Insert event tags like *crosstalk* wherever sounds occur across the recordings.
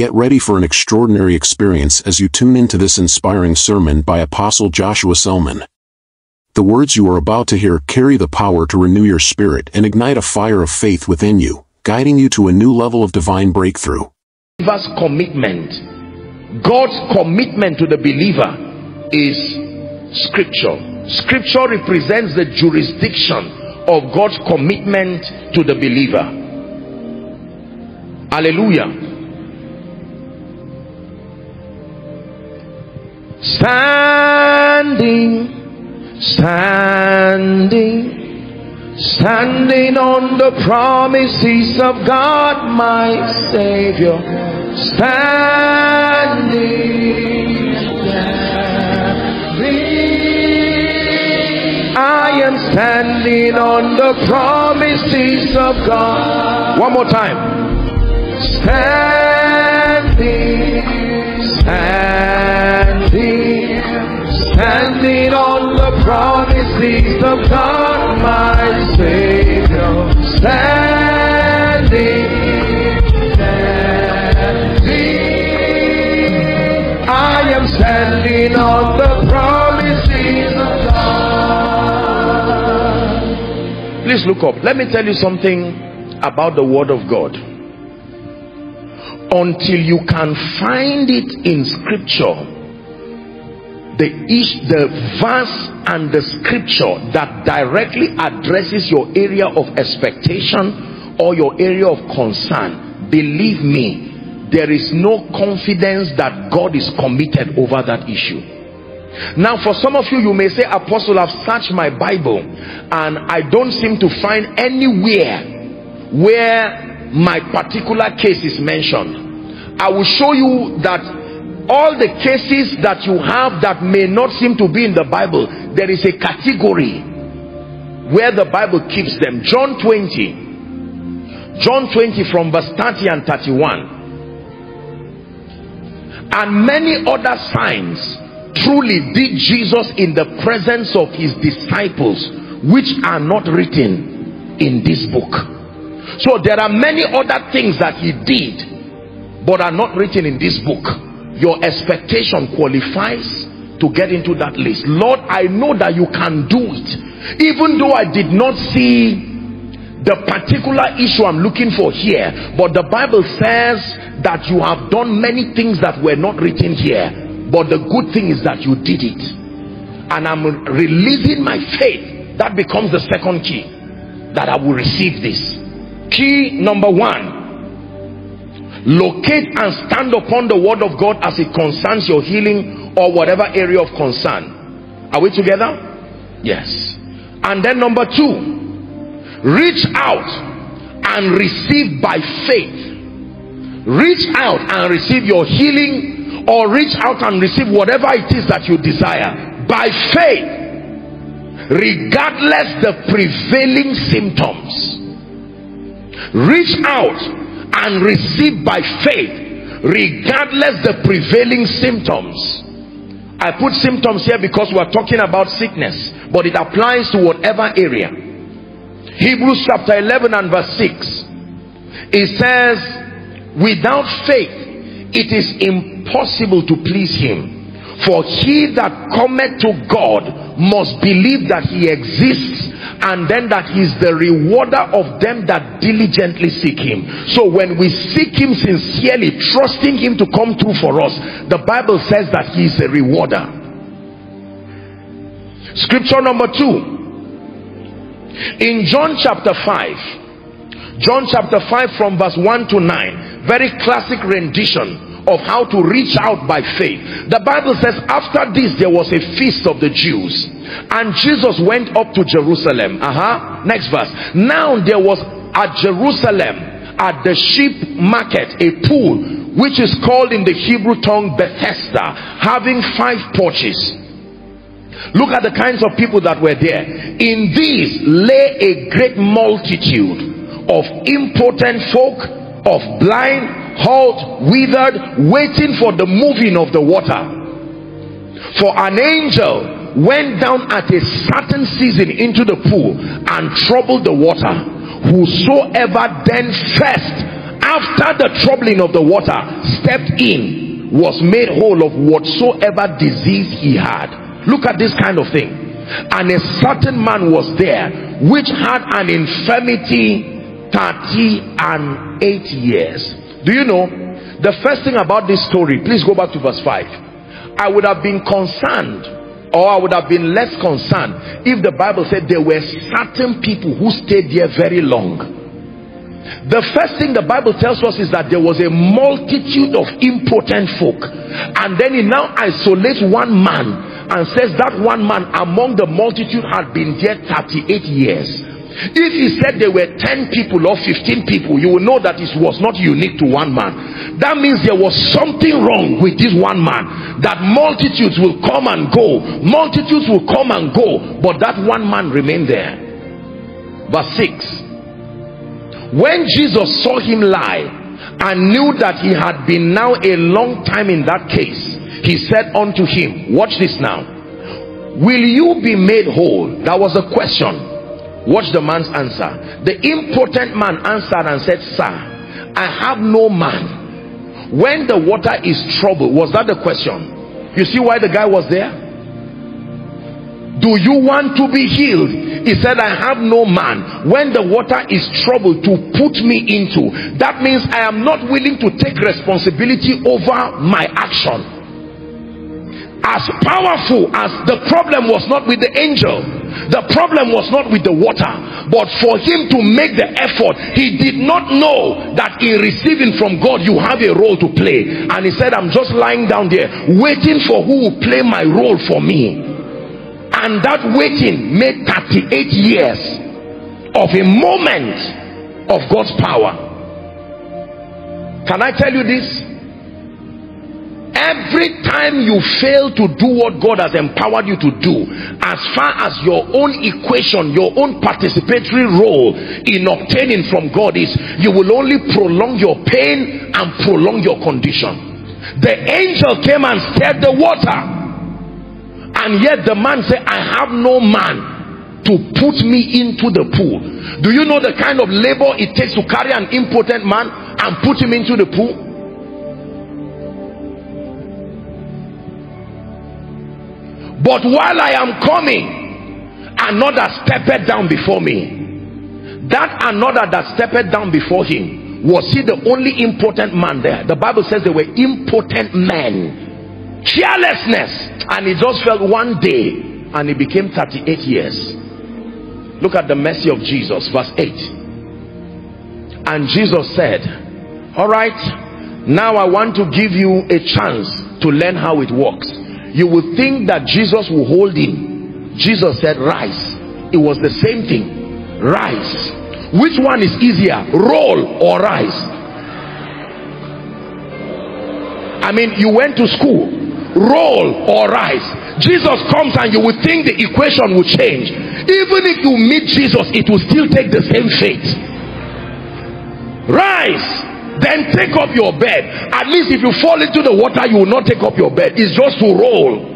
Get ready for an extraordinary experience as you tune into this inspiring sermon by Apostle Joshua Selman. The words you are about to hear carry the power to renew your spirit and ignite a fire of faith within you, guiding you to a new level of divine breakthrough. believer's commitment god's commitment to the believer is scripture scripture represents the jurisdiction of god's commitment to the believer hallelujah standing standing Standing on the promises of God, my Savior. Standing, standing. I am standing on the promises of God. One more time. Standing, standing, standing on the promises of God, my Savior. Standing, standing. I am standing on the promises of God. Please look up. Let me tell you something about the Word of God. Until you can find it in Scripture, the ish the verse and the scripture that directly addresses your area of expectation or your area of concern believe me there is no confidence that god is committed over that issue. Now for some of you you may say apostle i've searched my bible and i don't seem to find anywhere where my particular case is mentioned. I will show you that all the cases that you have that may not seem to be in the Bible, there is a category where the Bible keeps them. John 20. John 20 from verse 30 and 31. And many other signs truly did Jesus in the presence of his disciples, which are not written in this book. So there are many other things that he did, but are not written in this book your expectation qualifies to get into that list. Lord i know that you can do it. Even though i did not see the particular issue i'm looking for here but the bible says that you have done many things that were not written here but the good thing is that you did it. And i'm releasing my faith. That becomes the second key that i will receive this. Key number one locate and stand upon the word of God as it concerns your healing or whatever area of concern. Are we together? Yes. And then number two, reach out and receive by faith. Reach out and receive your healing or reach out and receive whatever it is that you desire by faith regardless the prevailing symptoms reach out and receive by faith regardless the prevailing symptoms. I put symptoms here because we're talking about sickness but it applies to whatever area. Hebrews chapter 11 and verse 6 it says without faith it is impossible to please him. For he that cometh to god must believe that he exists and then that he's the rewarder of them that diligently seek him. So when we seek him sincerely trusting him to come through for us the bible says that he is a rewarder. Scripture number two. In john chapter 5 john chapter 5 from verse 1 to 9 very classic rendition of how to reach out by faith. The bible says after this there was a feast of the jews. And jesus went up to jerusalem. Uh-huh. Next verse. Now there was at jerusalem at the sheep market a pool which is called in the hebrew tongue bethesda having five porches. Look at the kinds of people that were there. In these lay a great multitude of impotent folk of blind halt withered waiting for the moving of the water. For an angel went down at a certain season into the pool and troubled the water. Whosoever then first after the troubling of the water stepped in was made whole of whatsoever disease he had. Look at this kind of thing. And a certain man was there which had an infirmity 30 and 8 years do you know the first thing about this story please go back to verse 5 i would have been concerned or i would have been less concerned if the bible said there were certain people who stayed there very long. The first thing the bible tells us is that there was a multitude of impotent folk. And then he now isolates one man and says that one man among the multitude had been there 38 years if he said there were 10 people or 15 people you will know that it was not unique to one man. That means there was something wrong with this one man that multitudes will come and go multitudes will come and go but that one man remained there. Verse 6 when jesus saw him lie and knew that he had been now a long time in that case he said unto him watch this now. Will you be made whole? That was the question watch the man's answer. The impotent man answered and said sir i have no man. When the water is troubled was that the question? You see why the guy was there? Do you want to be healed? He said i have no man. When the water is troubled to put me into that means i am not willing to take responsibility over my action as powerful as the problem was not with the angel the problem was not with the water but for him to make the effort he did not know that in receiving from god you have a role to play. And he said i'm just lying down there waiting for who will play my role for me. And that waiting made 38 years of a moment of God's power. Can I tell you this every time you fail to do what God has empowered you to do as far as your own equation your own participatory role in obtaining from God is you will only prolong your pain and prolong your condition. The angel came and stirred the water. And yet the man said i have no man to put me into the pool. Do you know the kind of labor it takes to carry an impotent man and put him into the pool but while i am coming another stepped down before me. That another that stepped down before him was he the only important man there. The bible says there were important men. Carelessness and he just felt one day and he became 38 years. Look at the mercy of jesus verse 8 and jesus said all right now i want to give you a chance to learn how it works you would think that jesus will hold him. Jesus said rise. It was the same thing. Rise. Which one is easier roll or rise? I mean you went to school. Roll or rise. Jesus comes and you will think the equation will change. Even if you meet jesus it will still take the same fate. Rise then take up your bed. At least if you fall into the water you will not take up your bed. It's just to roll.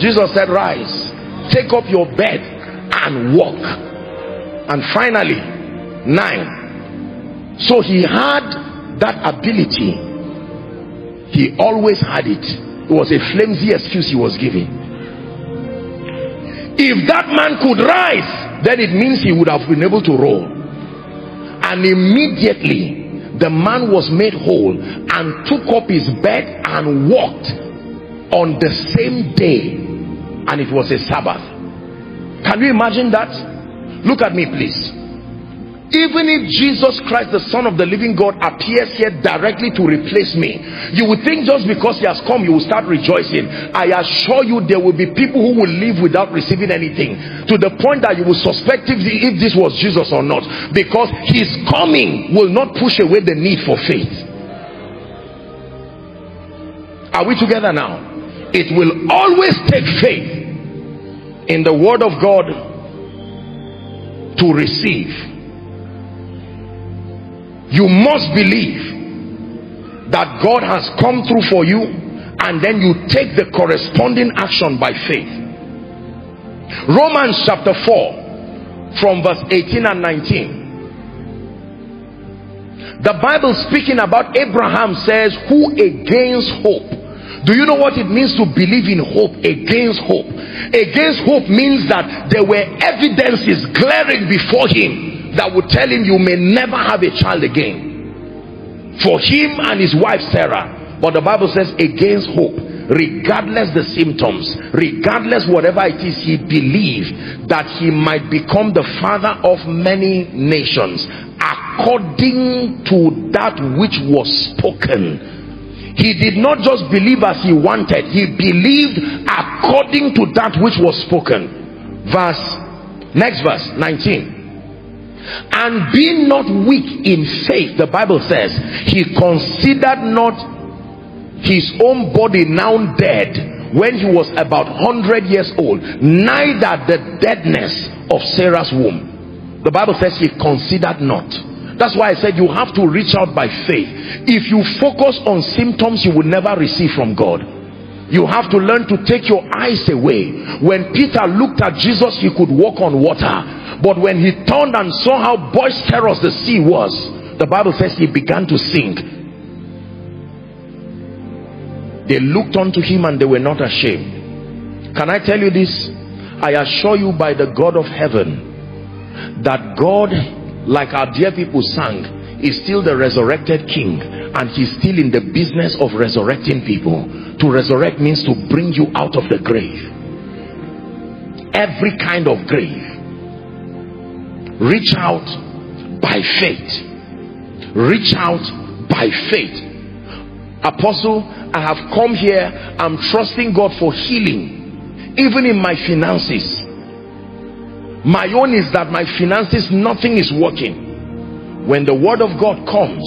Jesus said rise take up your bed and walk. And finally nine. So he had that ability. He always had it. It was a flimsy excuse he was giving. If that man could rise then it means he would have been able to roll and immediately the man was made whole and took up his bed and walked on the same day. And it was a sabbath. Can you imagine that? Look at me please even if Jesus Christ the son of the living God appears here directly to replace me you would think just because he has come you will start rejoicing. I assure you there will be people who will live without receiving anything to the point that you will suspect if, if this was Jesus or not because his coming will not push away the need for faith. Are we together now? It will always take faith in the word of God to receive you must believe that God has come through for you and then you take the corresponding action by faith. Romans chapter 4 from verse 18 and 19 the bible speaking about abraham says who against hope? Do you know what it means to believe in hope? Against hope. Against hope means that there were evidences glaring before him that would tell him you may never have a child again. For him and his wife sarah. But the bible says against hope regardless the symptoms regardless whatever it is he believed that he might become the father of many nations according to that which was spoken. He did not just believe as he wanted. He believed according to that which was spoken. Verse next verse 19 and being not weak in faith the bible says he considered not his own body now dead when he was about 100 years old neither the deadness of sarah's womb the bible says he considered not that's why I said you have to reach out by faith. If you focus on symptoms, you will never receive from God. You have to learn to take your eyes away. When Peter looked at Jesus, he could walk on water. But when he turned and saw how boisterous the sea was, the Bible says he began to sink. They looked unto him and they were not ashamed. Can I tell you this? I assure you by the God of heaven that God like our dear people sang is still the resurrected king and he's still in the business of resurrecting people to resurrect means to bring you out of the grave. Every kind of grave. Reach out by faith. Reach out by faith. Apostle i have come here. I'm trusting god for healing. Even in my finances. My own is that my finances nothing is working. When the word of god comes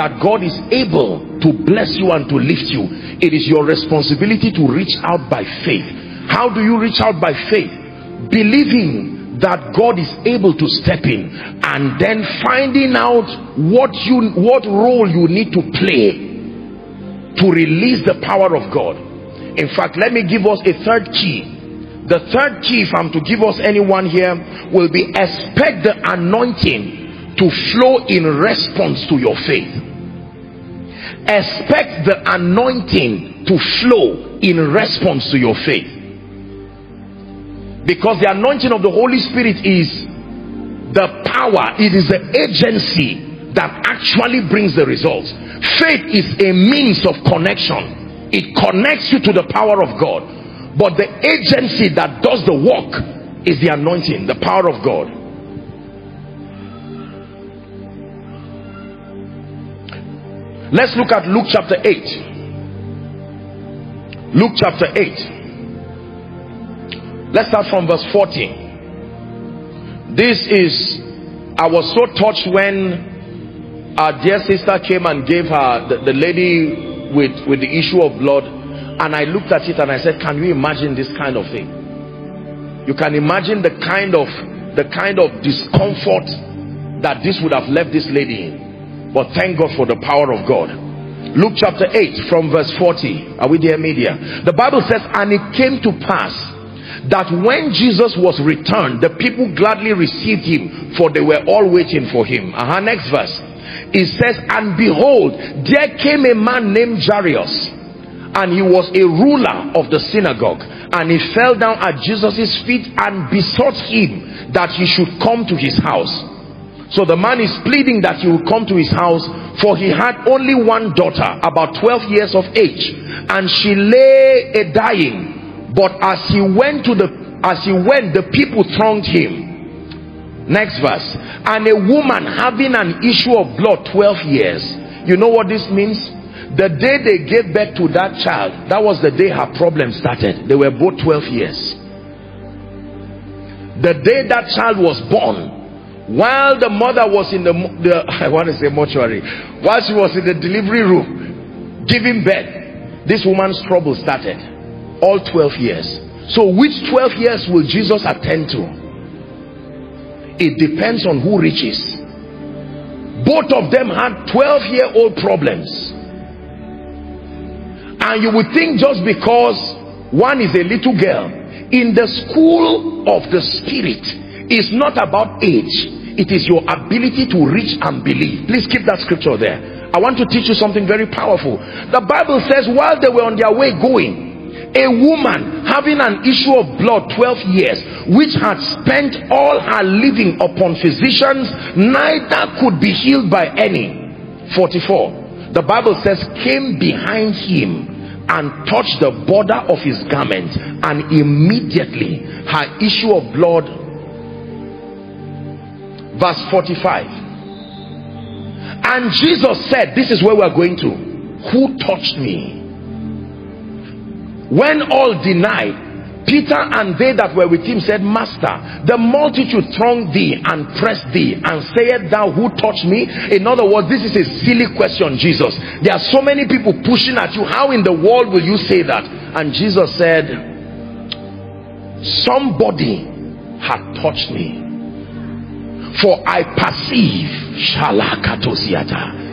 that god is able to bless you and to lift you. It is your responsibility to reach out by faith. How do you reach out by faith? Believing that god is able to step in and then finding out what you what role you need to play to release the power of god. In fact let me give us a third key. The third key if i'm to give us anyone here will be expect the anointing to flow in response to your faith expect the anointing to flow in response to your faith. Because the anointing of the holy spirit is the power it is the agency that actually brings the results. Faith is a means of connection. It connects you to the power of god. But the agency that does the work is the anointing the power of god let's look at luke chapter 8 luke chapter 8 let's start from verse 14 this is i was so touched when our dear sister came and gave her the, the lady with with the issue of blood and I looked at it and I said can you imagine this kind of thing you can imagine the kind of the kind of discomfort that this would have left this lady in but thank God for the power of God. Luke chapter 8 from verse 40 are we there media? The Bible says and it came to pass that when Jesus was returned the people gladly received him for they were all waiting for him. Uh -huh, next verse. It says and behold there came a man named Jairus and he was a ruler of the synagogue and he fell down at Jesus's feet and besought him that he should come to his house so the man is pleading that he will come to his house for he had only one daughter about 12 years of age and she lay a dying. But as he went to the as he went the people thronged him. Next verse. And a woman having an issue of blood 12 years. You know what this means? The day they gave birth to that child that was the day her problem started. They were both 12 years. The day that child was born while the mother was in the, the *laughs* i want to say mortuary while she was in the delivery room giving birth this woman's trouble started. All 12 years. So which 12 years will jesus attend to? It depends on who reaches. Both of them had 12 year old problems. And you would think just because one is a little girl in the school of the spirit is not about age it is your ability to reach and believe please keep that scripture there. I want to teach you something very powerful. The bible says while they were on their way going a woman having an issue of blood 12 years which had spent all her living upon physicians neither could be healed by any. 44 the bible says came behind him and touched the border of his garment and immediately her issue of blood verse 45 and jesus said this is where we're going to who touched me when all denied Peter and they that were with him said, Master, the multitude thronged thee and pressed thee, and sayest thou who touched me? In other words, this is a silly question, Jesus. There are so many people pushing at you. How in the world will you say that? And Jesus said, Somebody had touched me. For I perceive Shalakatosiata.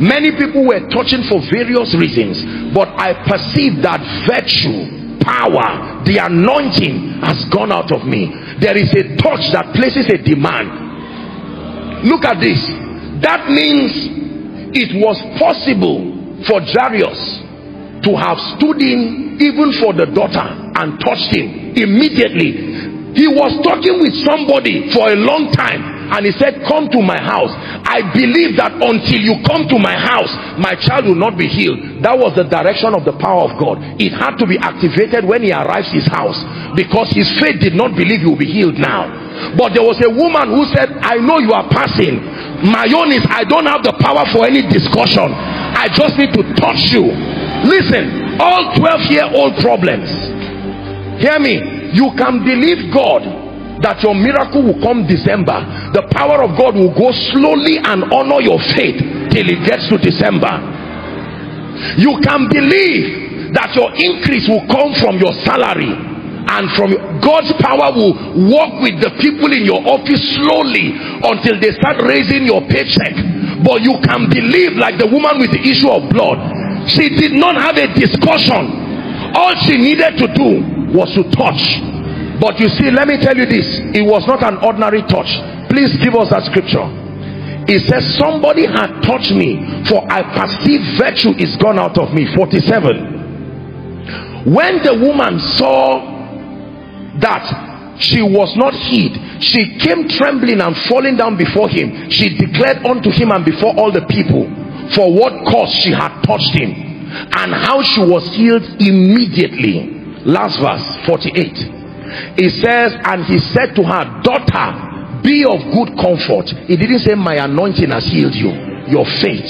Many people were touching for various reasons, but I perceive that virtue power the anointing has gone out of me. There is a touch that places a demand. Look at this. That means it was possible for Jairus to have stood in even for the daughter and touched him immediately he was talking with somebody for a long time and he said come to my house. I believe that until you come to my house my child will not be healed. That was the direction of the power of god. It had to be activated when he arrives his house because his faith did not believe he will be healed now. But there was a woman who said i know you are passing. My own is i don't have the power for any discussion. I just need to touch you. Listen all 12 year old problems. Hear me you can believe god that your miracle will come December. The power of God will go slowly and honor your faith till it gets to December. You can believe that your increase will come from your salary and from God's power will work with the people in your office slowly until they start raising your paycheck. But you can believe like the woman with the issue of blood. She did not have a discussion. All she needed to do was to touch. But you see let me tell you this. It was not an ordinary touch. Please give us that scripture. It says somebody had touched me for i perceive virtue is gone out of me. 47 when the woman saw that she was not hid she came trembling and falling down before him. She declared unto him and before all the people for what cause she had touched him and how she was healed immediately last verse 48 he says and he said to her daughter be of good comfort he didn't say my anointing has healed you your faith.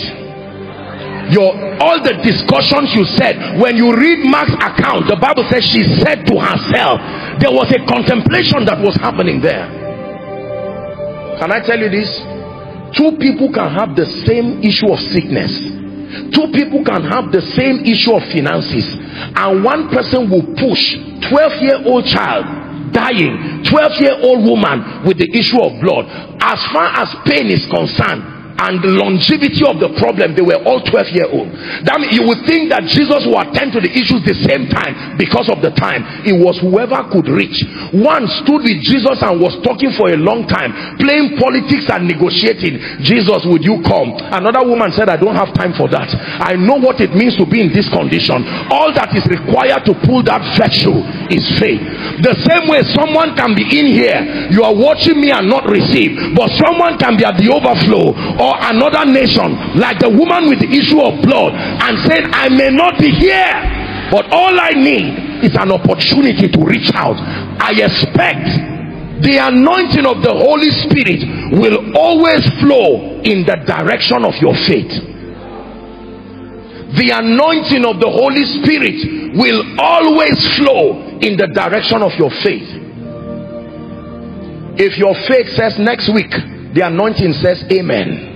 Your all the discussions you said when you read mark's account the bible says she said to herself there was a contemplation that was happening there. Can i tell you this? Two people can have the same issue of sickness two people can have the same issue of finances. And one person will push 12 year old child dying 12 year old woman with the issue of blood. As far as pain is concerned and the longevity of the problem they were all 12 year old. That means you would think that jesus would attend to the issues the same time because of the time. It was whoever could reach. One stood with jesus and was talking for a long time playing politics and negotiating. Jesus would you come? Another woman said i don't have time for that. I know what it means to be in this condition. All that is required to pull that virtue is faith. The same way someone can be in here you are watching me and not receive but someone can be at the overflow or another nation like the woman with the issue of blood and said I may not be here but all I need is an opportunity to reach out. I expect the anointing of the Holy Spirit will always flow in the direction of your faith. The anointing of the Holy Spirit will always flow in the direction of your faith. If your faith says next week the anointing says amen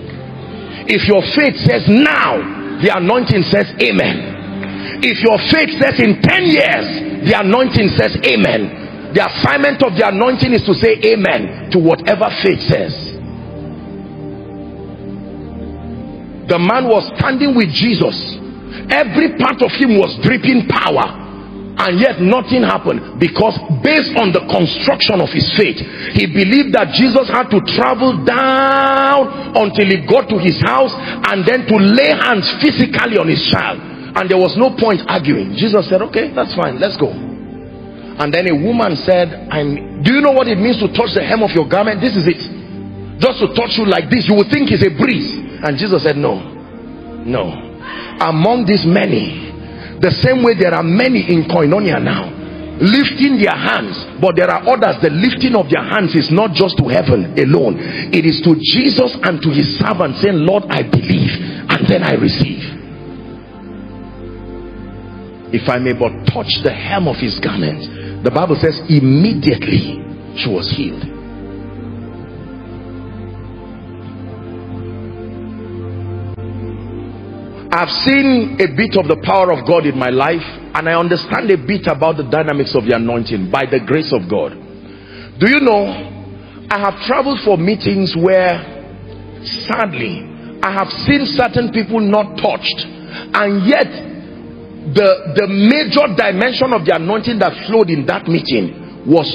if your faith says now the anointing says amen. If your faith says in 10 years the anointing says amen. The assignment of the anointing is to say amen to whatever faith says. The man was standing with jesus. Every part of him was dripping power and yet nothing happened because based on the construction of his faith he believed that jesus had to travel down until he got to his house and then to lay hands physically on his child. And there was no point arguing. Jesus said okay that's fine let's go. And then a woman said i'm do you know what it means to touch the hem of your garment? This is it. Just to touch you like this you would think it's a breeze. And jesus said no. No. Among these many the same way there are many in koinonia now lifting their hands. But there are others the lifting of their hands is not just to heaven alone. It is to jesus and to his servant saying lord i believe and then i receive. If i may but touch the hem of his garment the bible says immediately she was healed I've seen a bit of the power of God in my life and I understand a bit about the dynamics of the anointing by the grace of God. Do you know, I have traveled for meetings where sadly, I have seen certain people not touched and yet the, the major dimension of the anointing that flowed in that meeting was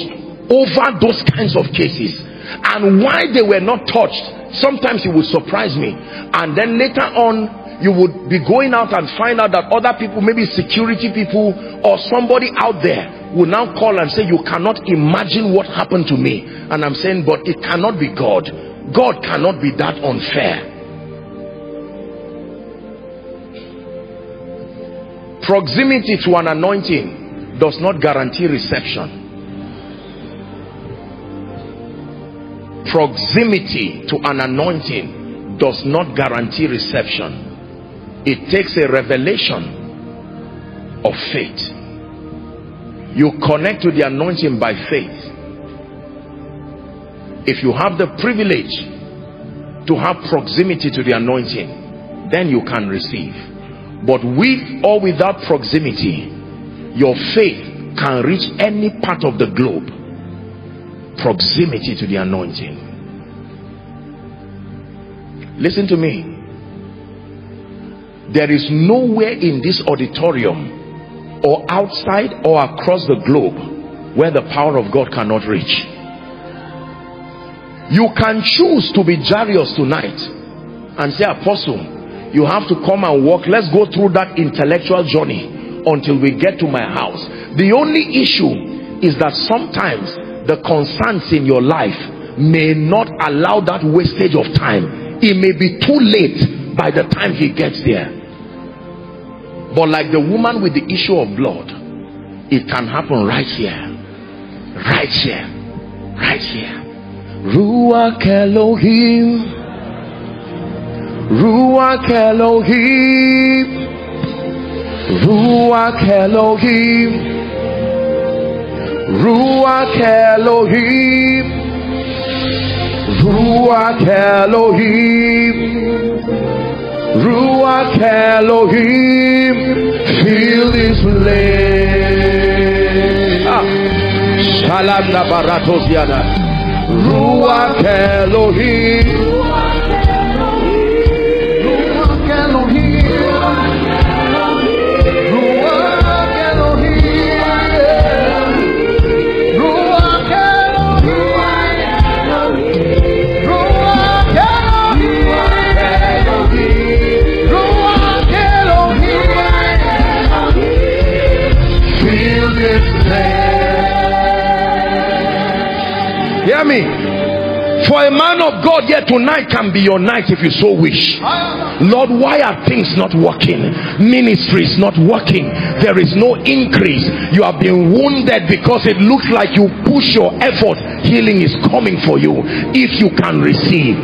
over those kinds of cases and why they were not touched sometimes it would surprise me and then later on you would be going out and find out that other people maybe security people or somebody out there will now call and say you cannot imagine what happened to me. And i'm saying but it cannot be god. God cannot be that unfair. Proximity to an anointing does not guarantee reception. Proximity to an anointing does not guarantee reception it takes a revelation of faith. You connect to the anointing by faith. If you have the privilege to have proximity to the anointing then you can receive. But with or without proximity your faith can reach any part of the globe. Proximity to the anointing. Listen to me there is nowhere in this auditorium or outside or across the globe where the power of God cannot reach. You can choose to be Jairus tonight and say apostle you have to come and walk. Let's go through that intellectual journey until we get to my house. The only issue is that sometimes the concerns in your life may not allow that wastage of time. It may be too late by the time he gets there but like the woman with the issue of blood it can happen right here. Right here. Right here. Ruach Elohim. Ruach Elohim. Ruach Elohim. Ruach Elohim. Ruach Elohim. Ruach Elohim Fill this place ah. Shalom Nabaratosiana Ruach Elohim me. For a man of God yet tonight can be your night if you so wish. Lord why are things not working? Ministry is not working. There is no increase. You have been wounded because it looks like you push your effort. Healing is coming for you if you can receive.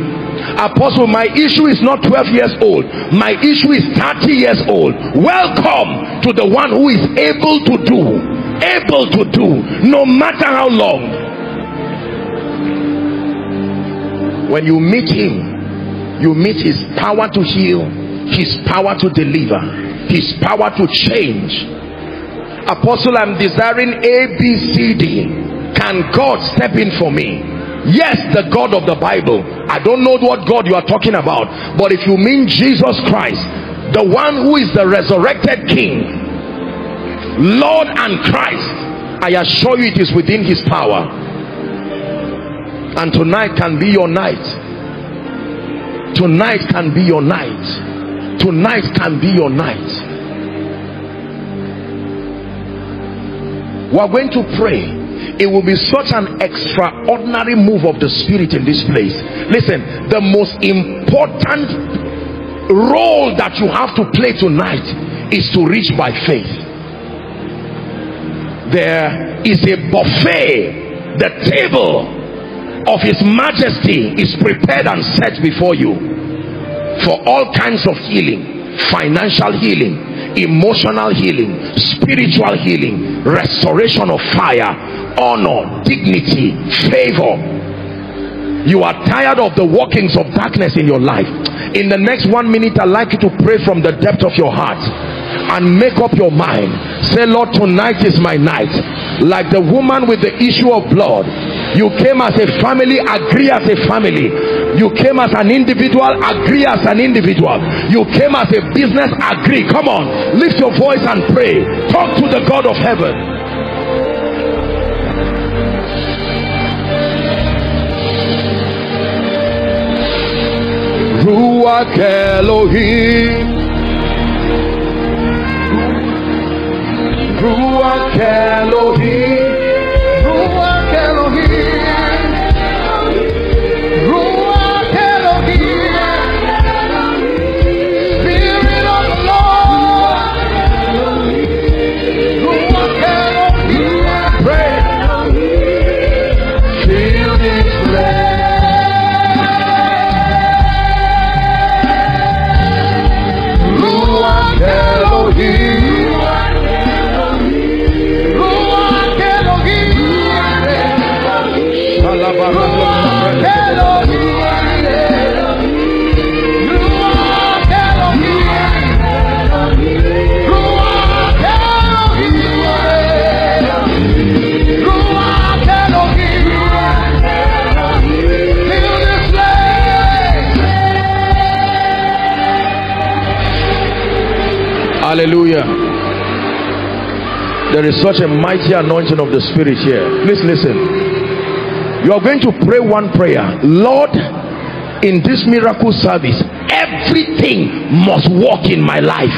Apostle my issue is not 12 years old. My issue is 30 years old. Welcome to the one who is able to do able to do no matter how long when you meet him you meet his power to heal his power to deliver his power to change. Apostle i'm desiring a b c d. Can god step in for me? Yes the god of the bible. I don't know what god you are talking about but if you mean jesus christ the one who is the resurrected king Lord and Christ I assure you it is within his power and tonight can be your night. Tonight can be your night. Tonight can be your night. We are going to pray. It will be such an extraordinary move of the spirit in this place. Listen the most important role that you have to play tonight is to reach by faith. There is a buffet the table of his majesty is prepared and set before you for all kinds of healing financial healing emotional healing spiritual healing restoration of fire honor dignity favor. You are tired of the workings of darkness in your life. In the next one minute i'd like you to pray from the depth of your heart and make up your mind. Say lord tonight is my night. Like the woman with the issue of blood you came as a family agree as a family. You came as an individual agree as an individual. You came as a business agree. Come on lift your voice and pray. Talk to the god of heaven. Ruach Elohim Ruach Elohim there is such a mighty anointing of the spirit here. Please listen. You are going to pray one prayer. Lord in this miracle service everything must work in my life.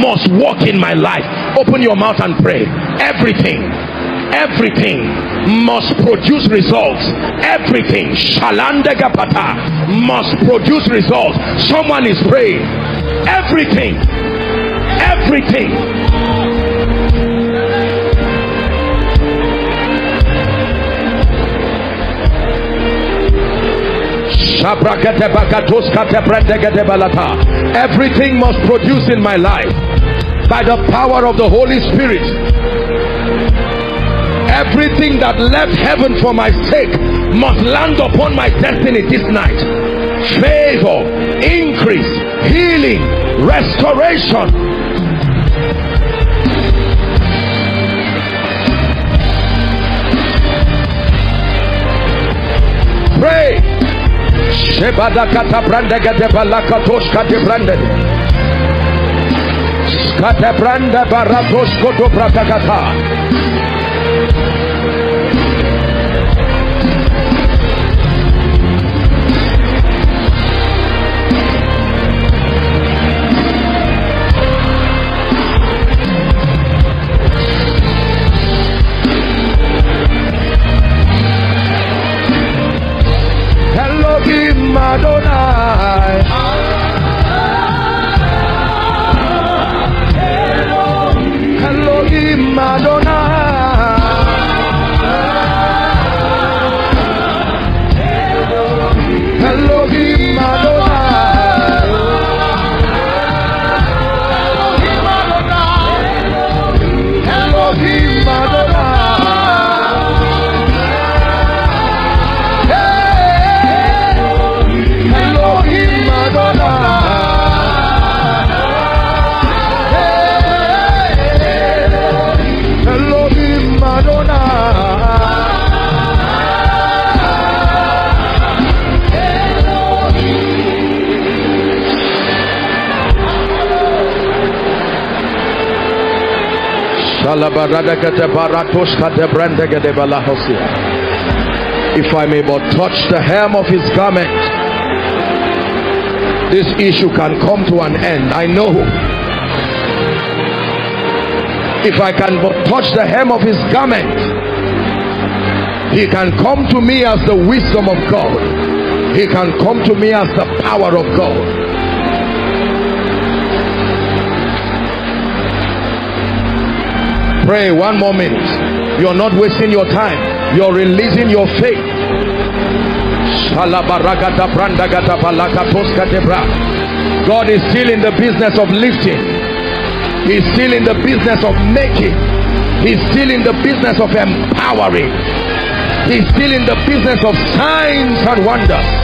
Must work in my life. Open your mouth and pray. Everything. Everything must produce results. Everything. Shalandegapata must produce results. Someone is praying. Everything. Everything everything must produce in my life by the power of the Holy Spirit. Everything that left heaven for my sake must land upon my destiny this night. Favor increase healing restoration. Pray Shebada kata branda gade balaka tosh kate branda Skate branda baratosh koto bratakata Adonai. Elohim Adonai If I may but touch the hem of his garment, this issue can come to an end. I know. If I can but touch the hem of his garment, he can come to me as the wisdom of God. He can come to me as the power of God. Pray one more minute. You're not wasting your time. You're releasing your faith. God is still in the business of lifting. He's still in the business of making. He's still in the business of empowering. He's still in the business of signs and wonders.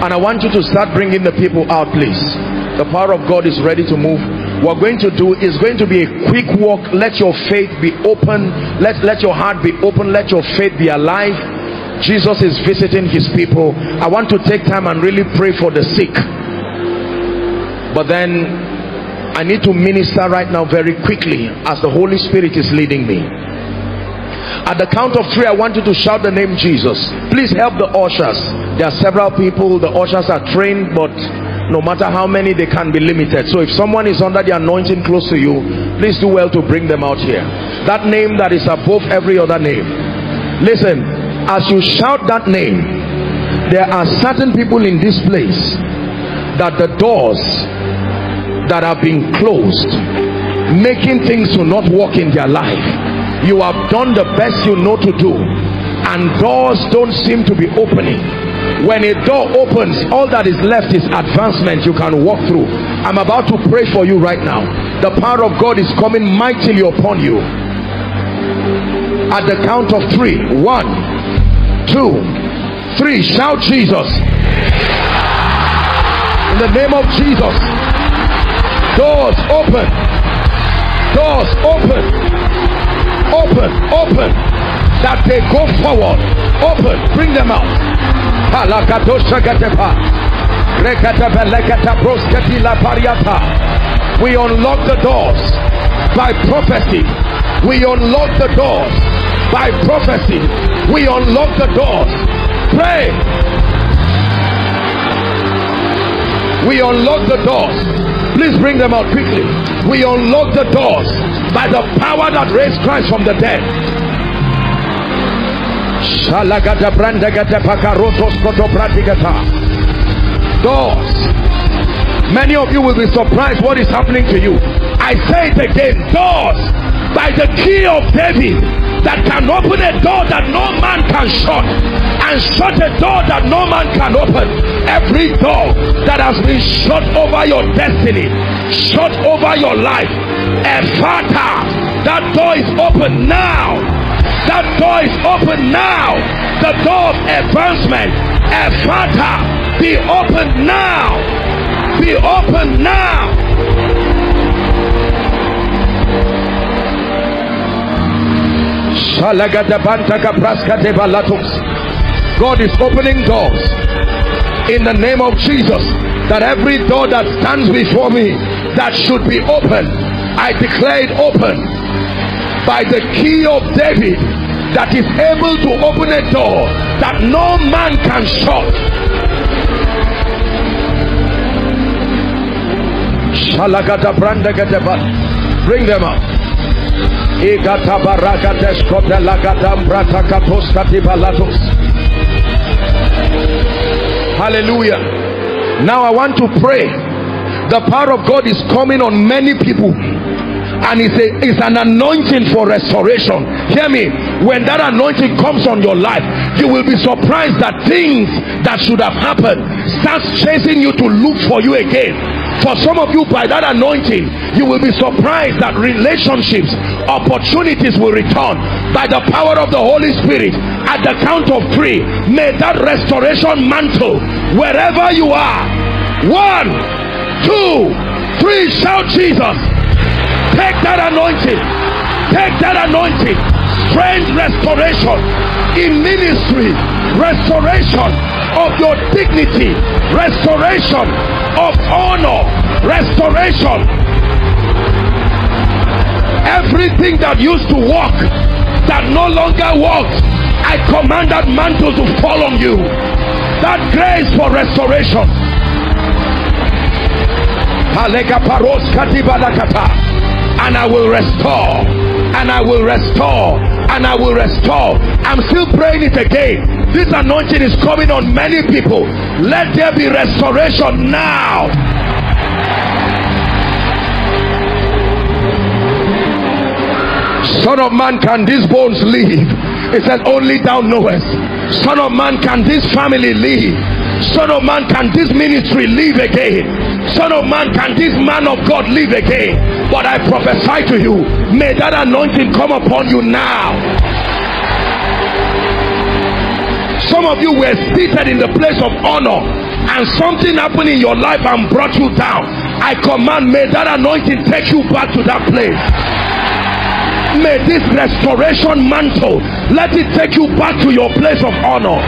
and I want you to start bringing the people out please. The power of God is ready to move. What we're going to do is going to be a quick walk. Let your faith be open. Let let your heart be open. Let your faith be alive. Jesus is visiting his people. I want to take time and really pray for the sick. But then I need to minister right now very quickly as the Holy Spirit is leading me. At the count of three I want you to shout the name Jesus. Please help the ushers there are several people the ushers are trained but no matter how many they can be limited. So if someone is under the anointing close to you please do well to bring them out here. That name that is above every other name. Listen as you shout that name there are certain people in this place that the doors that have been closed making things to not work in their life you have done the best you know to do and doors don't seem to be opening when a door opens all that is left is advancement you can walk through. I'm about to pray for you right now. The power of god is coming mightily upon you. At the count of three one two three shout jesus. In the name of jesus. Doors open. Doors open. Open open. That they go forward. Open. Bring them out we unlock the doors by prophecy. We unlock the doors by prophecy. We unlock the doors. Pray. We unlock the doors. Please bring them out quickly. We unlock the doors by the power that raised Christ from the dead. Doors. Many of you will be surprised what is happening to you. I say it again. Doors by the key of David that can open a door that no man can shut and shut a door that no man can open every door that has been shut over your destiny shut over your life Ephphatha, that door is open now. That door is open now. The door of advancement, Ephphatha, be open now. Be open now. God is opening doors in the name of Jesus that every door that stands before me that should be open I declare it open by the key of David that is able to open a door that no man can shut. Bring them up. Hallelujah. Now I want to pray. The power of God is coming on many people Mm. and it's, a, it's an anointing for restoration. Hear me. When that anointing comes on your life you will be surprised that things that should have happened starts chasing you to look for you again. For some of you by that anointing you will be surprised that relationships opportunities will return. By the power of the holy spirit at the count of three may that restoration mantle wherever you are one two three shout jesus take that anointing. Take that anointing. Strange restoration. In ministry restoration of your dignity. Restoration of honor. Restoration. Everything that used to work that no longer works I command that mantle to fall on you. That grace for restoration and I will restore and I will restore and I will restore. I'm still praying it again. This anointing is coming on many people. Let there be restoration now. Son of man can these bones live it said only thou knowest. Son of man can this family live son of man can this ministry live again son of man can this man of god live again? But i prophesy to you may that anointing come upon you now. Some of you were seated in the place of honor and something happened in your life and brought you down. I command may that anointing take you back to that place. May this restoration mantle let it take you back to your place of honor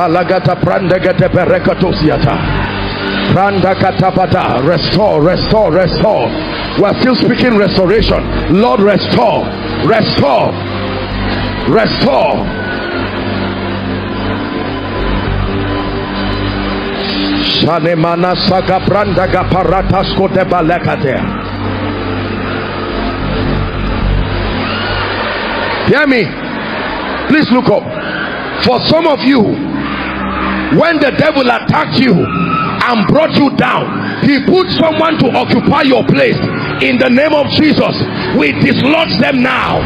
Shalagata prandagate berekatosiata. Prandakatapata. Restore, restore, restore. We're still speaking restoration. Lord, restore, restore, restore. Shanemana saga brandaga paratasko de balekate. Hear me. Please look up. For some of you, when the devil attacked you and brought you down, he put someone to occupy your place. In the name of Jesus, we dislodge them now.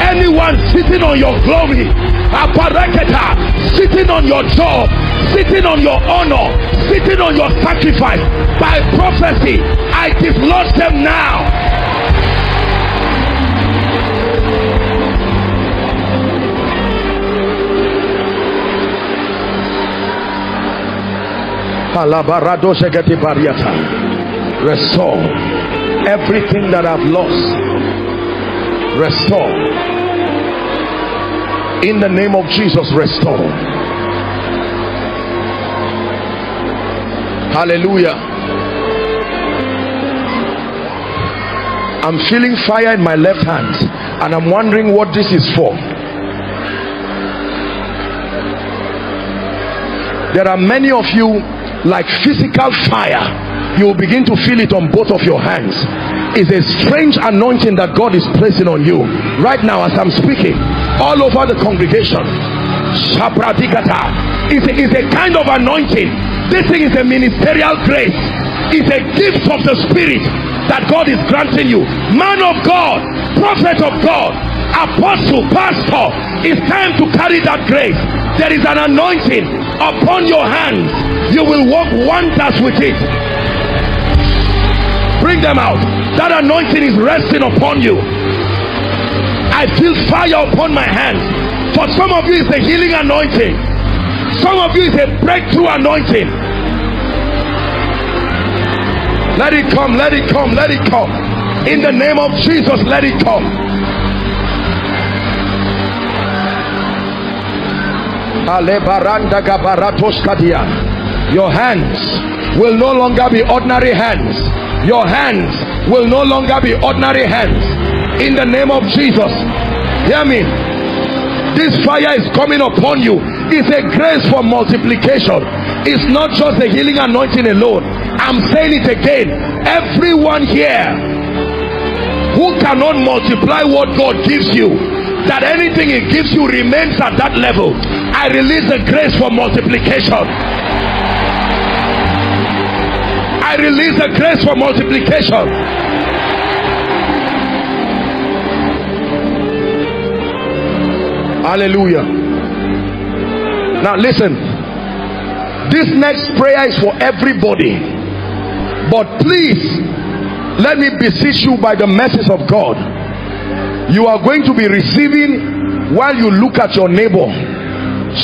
Anyone sitting on your glory, sitting on your job, sitting on your honor, sitting on your sacrifice by prophecy, I dislodge them now. Restore everything that I've lost. Restore. In the name of Jesus, restore. Hallelujah. I'm feeling fire in my left hand and I'm wondering what this is for. There are many of you like physical fire you will begin to feel it on both of your hands. Is a strange anointing that God is placing on you. Right now as I'm speaking all over the congregation is a, is a kind of anointing. This thing is a ministerial grace. It's a gift of the spirit that God is granting you. Man of God prophet of God apostle pastor it's time to carry that grace there is an anointing upon your hands. You will work wonders with it. Bring them out. That anointing is resting upon you. I feel fire upon my hands. For some of you it's a healing anointing. Some of you it's a breakthrough anointing. Let it come let it come let it come. In the name of Jesus let it come your hands will no longer be ordinary hands. Your hands will no longer be ordinary hands. In the name of jesus. Hear me. This fire is coming upon you. It's a grace for multiplication. It's not just a healing anointing alone. I'm saying it again. Everyone here who cannot multiply what god gives you that anything it gives you remains at that level. I release the grace for multiplication. I release the grace for multiplication. Hallelujah. Now listen. This next prayer is for everybody. But please let me beseech you by the mercies of God you are going to be receiving while you look at your neighbor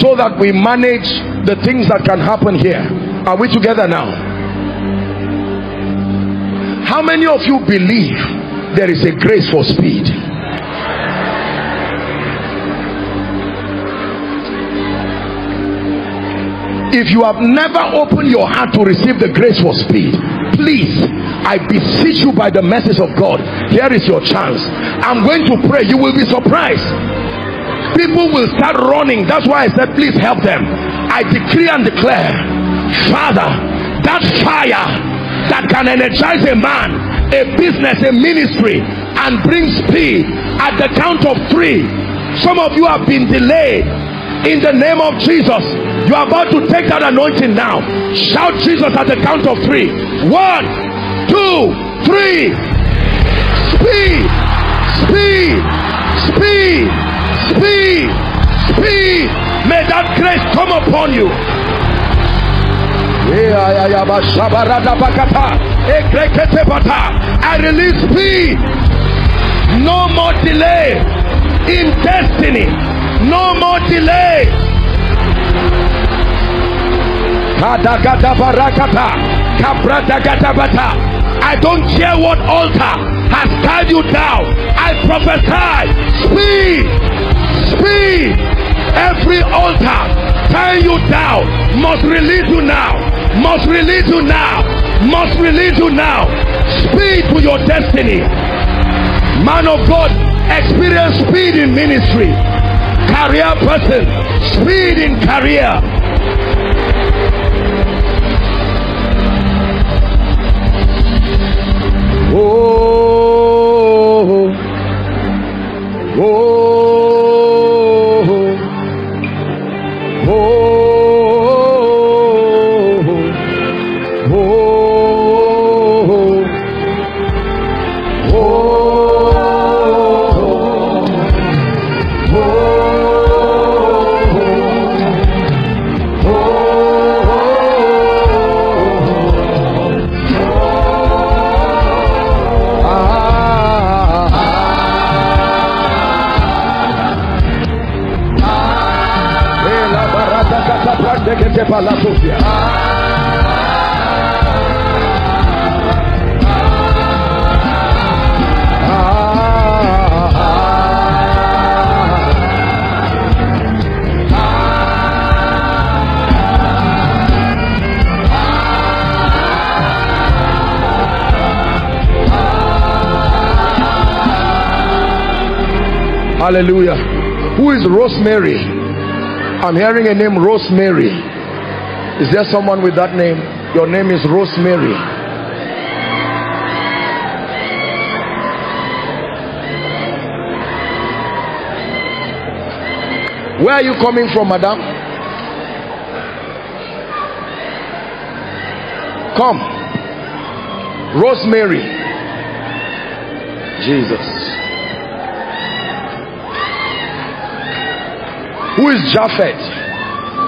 so that we manage the things that can happen here. Are we together now? How many of you believe there is a grace for speed? If you have never opened your heart to receive the grace for speed please i beseech you by the message of god here is your chance. I'm going to pray. You will be surprised. People will start running. That's why i said please help them. I decree and declare father that fire that can energize a man a business a ministry and bring speed at the count of three. Some of you have been delayed. In the name of Jesus you are about to take that anointing now. Shout Jesus at the count of three. One two three. Speed speed speed speed speed. May that grace come upon you. I release speed. No more delay in destiny. No more delay I don't care what altar has tied you down. I prophesy speed speed. Every altar tying you down must release you now must release you now must release you now. Speed to your destiny. Man of God experience speed in ministry. Career person speed in career oh oh, oh. Hallelujah. Who is rosemary? I'm hearing a name rosemary. Is there someone with that name? Your name is rosemary. Where are you coming from madam? Come. Rosemary. Jesus Who is Japhet?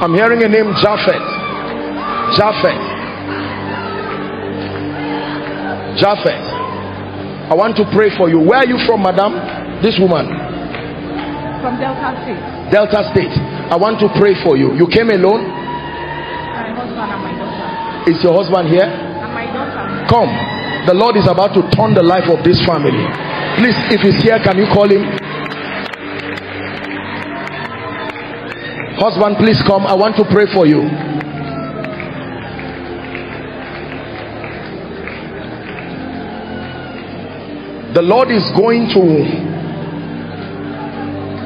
I'm hearing a name Japhet. Japhet. Japhet. I want to pray for you. Where are you from, madam? This woman. From Delta State. Delta State. I want to pray for you. You came alone? My husband and my daughter. Is your husband here? And my daughter. Come. The Lord is about to turn the life of this family. Please, if he's here, can you call him? Husband please come. I want to pray for you. The lord is going to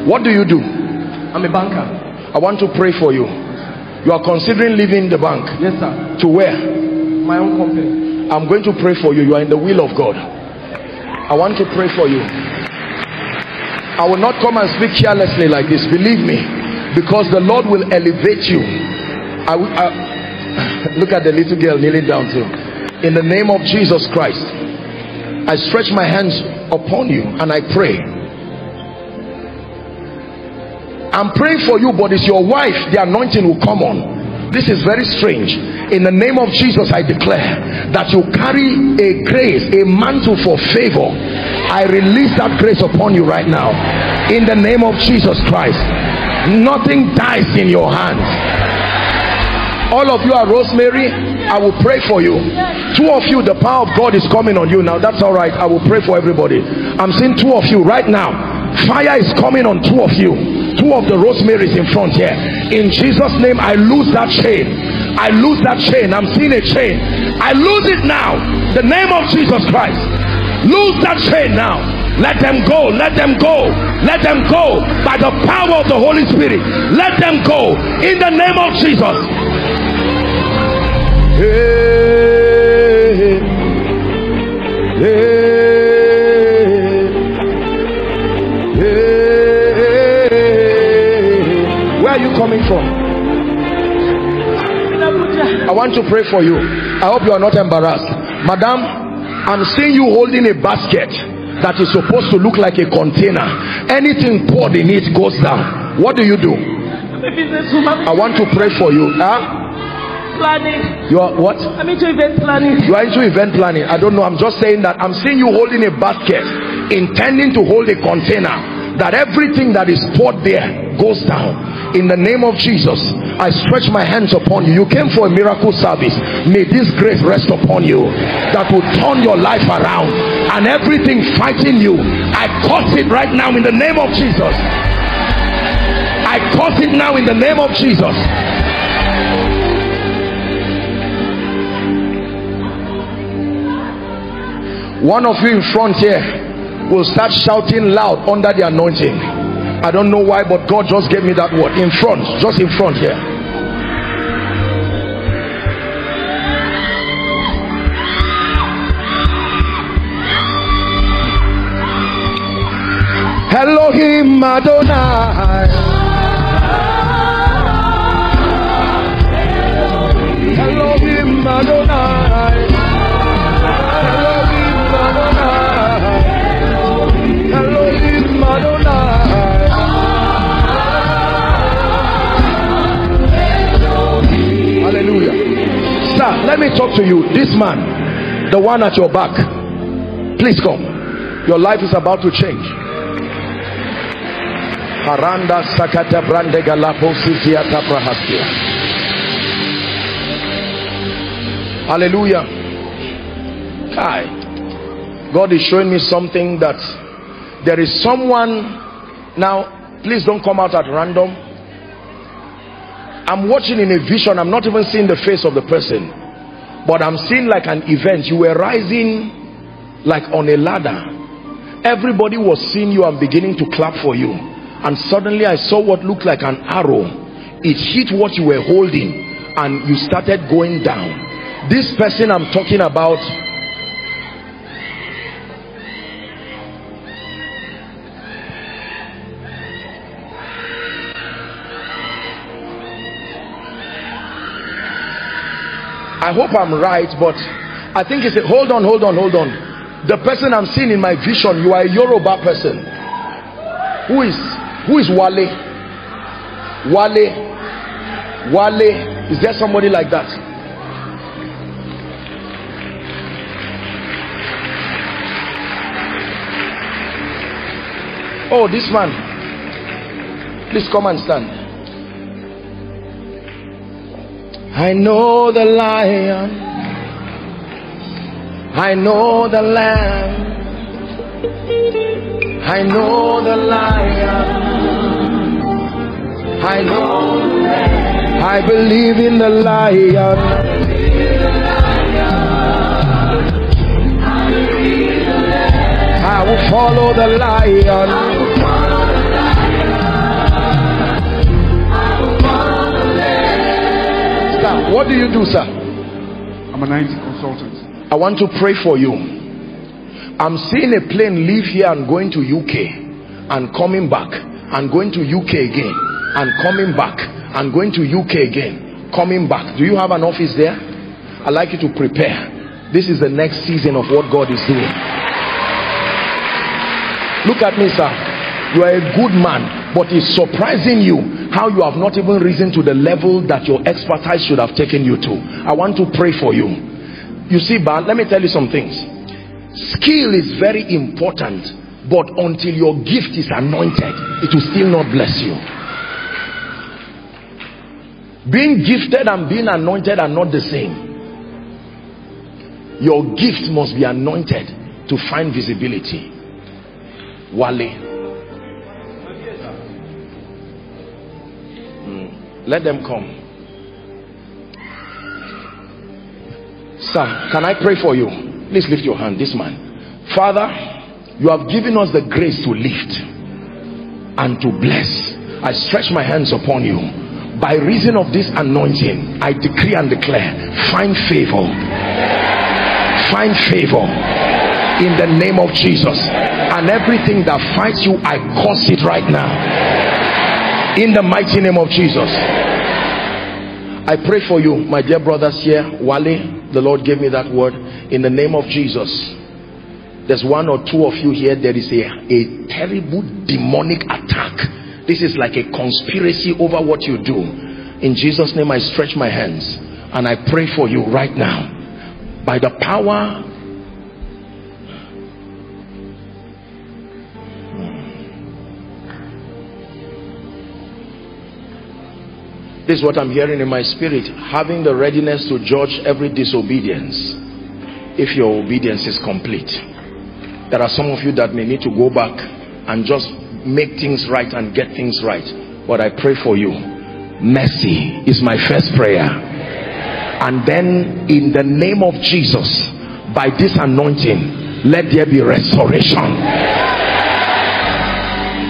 what do you do? I'm a banker. I want to pray for you. You are considering leaving the bank. Yes sir. To where? My own company. I'm going to pray for you. You are in the will of god. I want to pray for you. I will not come and speak carelessly like this. Believe me. Because the Lord will elevate you. I, I, look at the little girl kneeling down too. In the name of Jesus Christ, I stretch my hands upon you and I pray. I'm praying for you, but it's your wife, the anointing will come on this is very strange in the name of jesus i declare that you carry a grace a mantle for favor i release that grace upon you right now in the name of jesus christ nothing dies in your hands all of you are rosemary i will pray for you. Two of you the power of god is coming on you. Now that's all right. I will pray for everybody. I'm seeing two of you right now. Fire is coming on two of you. Two of the rosemarys in front here. In jesus name i lose that chain. I lose that chain. I'm seeing a chain. I lose it now. The name of jesus christ. Lose that chain now let them go let them go let them go by the power of the holy spirit let them go in the name of jesus hey, hey. Are you coming from? I want to pray for you. I hope you are not embarrassed. Madam, I'm seeing you holding a basket that is supposed to look like a container. Anything poured in it goes down. What do you do? I want to pray for you. Huh? Planning. You are what? I'm into event planning. You are into event planning. I don't know. I'm just saying that I'm seeing you holding a basket, intending to hold a container. That everything that is poured there goes down in the name of Jesus I stretch my hands upon you. You came for a miracle service. May this grace rest upon you that will turn your life around. And everything fighting you I curse it right now in the name of Jesus. I curse it now in the name of Jesus. One of you in front here will start shouting loud under the anointing I don't know why, but God just gave me that word in front, just in front here. Elohim Adonai. Elohim Adonai. Let me talk to you this man the one at your back please come your life is about to change Haranda sakata brande Hallelujah. Hi. God is showing me something that there is someone now please don't come out at random I'm watching in a vision. I'm not even seeing the face of the person. But I'm seeing like an event. You were rising like on a ladder. Everybody was seeing you and beginning to clap for you. And suddenly I saw what looked like an arrow. It hit what you were holding and you started going down. This person I'm talking about I hope I'm right, but I think it's a, hold on, hold on, hold on. The person I'm seeing in my vision, you are a Yoruba person. Who is who is Wale? Wale. Wale. Is there somebody like that? Oh, this man. Please come and stand. I know the lion. I know the lamb. I know the lion. I know the lamb. I believe in the lion. I will follow the lion. What do you do, sir? I'm an IT consultant. I want to pray for you. I'm seeing a plane leave here and going to UK. and coming back and going to UK again and coming back and going to UK again coming back do you have an office there I'd like you to prepare this is the next season of what God is doing look at me sir you are a good man but it's surprising you how you have not even risen to the level that your expertise should have taken you to. I want to pray for you. You see but let me tell you some things. Skill is very important but until your gift is anointed it will still not bless you. Being gifted and being anointed are not the same. Your gift must be anointed to find visibility. Wale let them come. Sir can i pray for you? Please lift your hand this man. Father you have given us the grace to lift and to bless. I stretch my hands upon you. By reason of this anointing i decree and declare find favor. Find favor in the name of jesus. And everything that fights you i curse it right now in the mighty name of jesus. I pray for you my dear brothers here. Wale the lord gave me that word. In the name of jesus. There's one or two of you here. There is a, a terrible demonic attack. This is like a conspiracy over what you do. In jesus name i stretch my hands and i pray for you right now. By the power this is what i'm hearing in my spirit having the readiness to judge every disobedience if your obedience is complete. There are some of you that may need to go back and just make things right and get things right. But i pray for you. Mercy is my first prayer. And then in the name of jesus by this anointing let there be restoration.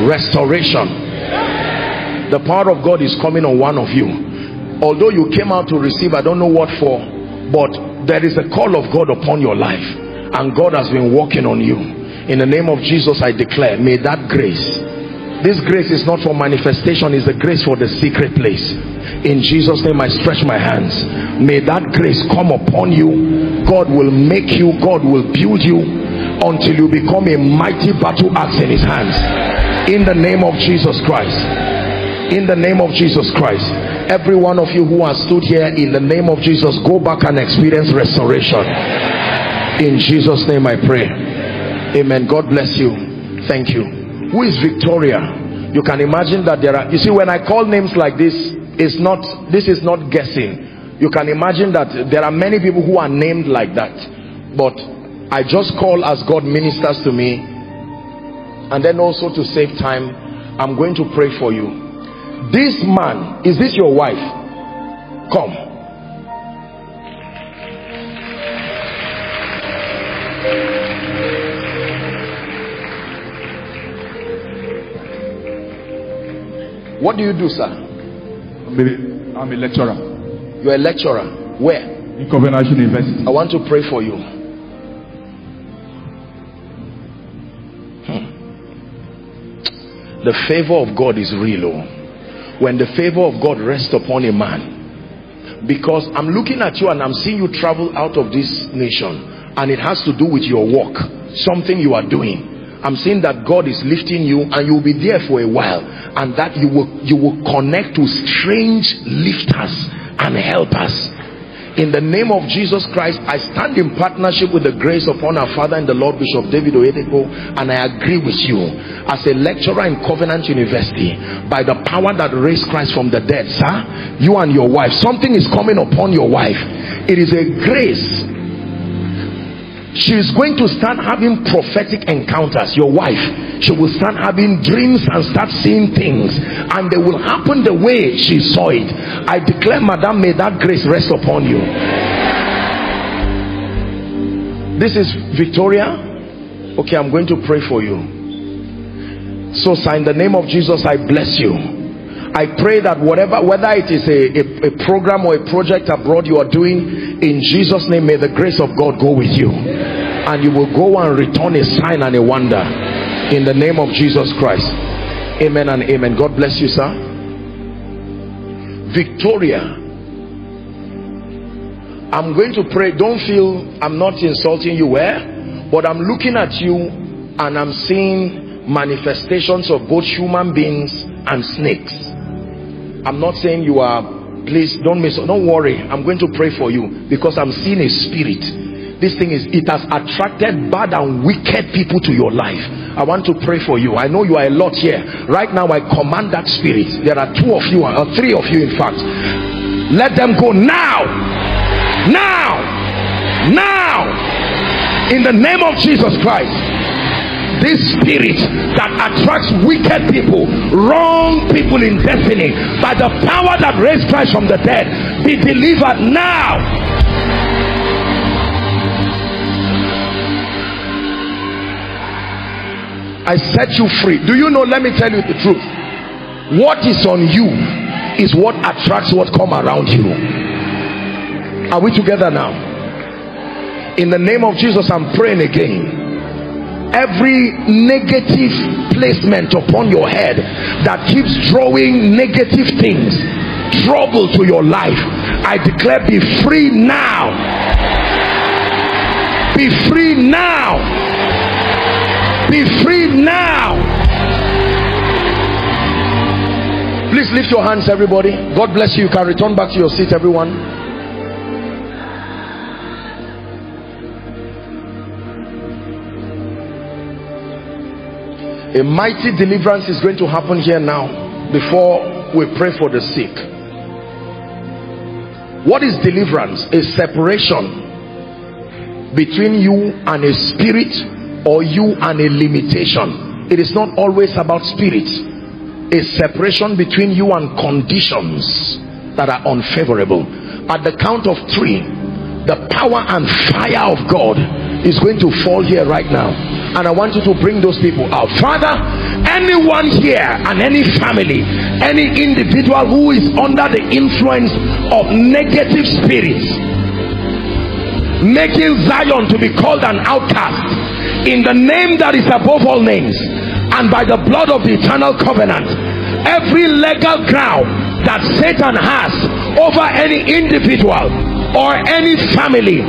Restoration the power of god is coming on one of you. Although you came out to receive i don't know what for but there is a call of god upon your life and God has been working on you. In the name of Jesus I declare may that grace this grace is not for manifestation is the grace for the secret place. In Jesus name I stretch my hands. May that grace come upon you. God will make you God will build you until you become a mighty battle axe in his hands. In the name of Jesus Christ in the name of Jesus Christ every one of you who has stood here in the name of Jesus go back and experience restoration. In jesus name i pray. Amen. God bless you. Thank you. Who is victoria? You can imagine that there are you see when i call names like this it's not this is not guessing. You can imagine that there are many people who are named like that. But i just call as god ministers to me and then also to save time i'm going to pray for you this man is this your wife come What do you do, sir? I'm a, I'm a lecturer You're a lecturer. Where? in Covenant University. I want to pray for you. Hmm. The favor of God is real. Oh. When the favor of God rests upon a man, because I'm looking at you and I'm seeing you travel out of this nation, and it has to do with your work, something you are doing. I'm seeing that God is lifting you and you'll be there for a while and that you will you will connect to strange lifters and helpers in the name of Jesus Christ I stand in partnership with the grace upon our father and the Lord Bishop David Oyedepo and I agree with you. As a lecturer in Covenant University by the power that raised Christ from the dead sir you and your wife something is coming upon your wife. It is a grace she is going to start having prophetic encounters. Your wife she will start having dreams and start seeing things. And they will happen the way she saw it. I declare madam may that grace rest upon you. This is victoria. Okay i'm going to pray for you. So sir in the name of jesus i bless you I pray that whatever, whether it is a, a, a, program or a project abroad you are doing, in Jesus' name, may the grace of God go with you. And you will go and return a sign and a wonder. in the name of jesus christ amen and amen god bless you sir victoria i'm going to pray don't feel i'm not insulting you where eh? but i'm looking at you and i'm seeing manifestations of both human beings and snakes i'm not saying you are please don't miss don't worry. I'm going to pray for you because i'm seeing a spirit. This thing is it has attracted bad and wicked people to your life. I want to pray for you. I know you are a lot here. Right now i command that spirit. There are two of you or three of you in fact. Let them go now. Now. Now. In the name of jesus christ this spirit that attracts wicked people wrong people in destiny by the power that raised christ from the dead be delivered now I set you free. Do you know? Let me tell you the truth. What is on you is what attracts what come around you. Are we together now? In the name of Jesus, I'm praying again. Every negative placement upon your head that keeps drawing negative things, trouble to your life, I declare be free now. Be free now be free now. Please lift your hands, everybody. God bless you. You can return back to your seat, everyone. A mighty deliverance is going to happen here now before we pray for the sick. What is deliverance? A separation between you and a spirit or you and a limitation it is not always about spirits a separation between you and conditions that are unfavorable at the count of three the power and fire of God is going to fall here right now. And I want you to bring those people out. Father anyone here and any family any individual who is under the influence of negative spirits making Zion to be called an outcast in the name that is above all names and by the blood of the eternal covenant every legal ground that Satan has over any individual or any family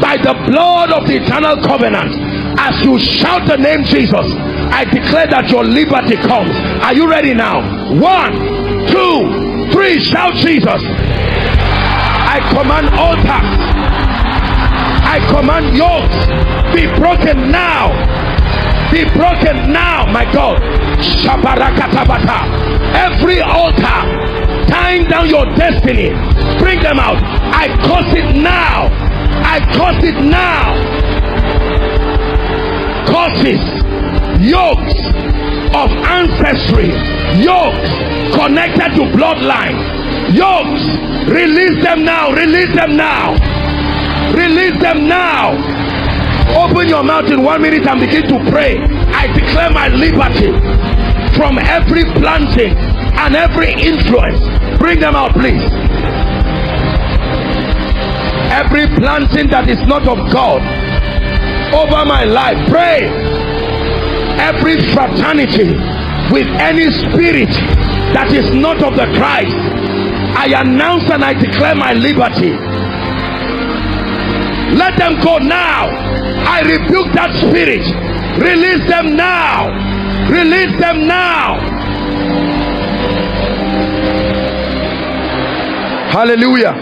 by the blood of the eternal covenant as you shout the name Jesus I declare that your liberty comes are you ready now one two three shout Jesus I command altars I command yokes be broken now. Be broken now, my God. Every altar tying down your destiny, bring them out. I curse it now. I curse it now. Curses, yokes of ancestry, yokes connected to bloodline, yokes. Release them now. Release them now Release them now. Open your mouth in one minute and begin to pray. I declare my liberty from every planting and every influence. Bring them out, please. Every planting that is not of God over my life. Pray. Every fraternity with any spirit that is not of the Christ. I announce and I declare my liberty let them go now i rebuke that spirit release them now release them now hallelujah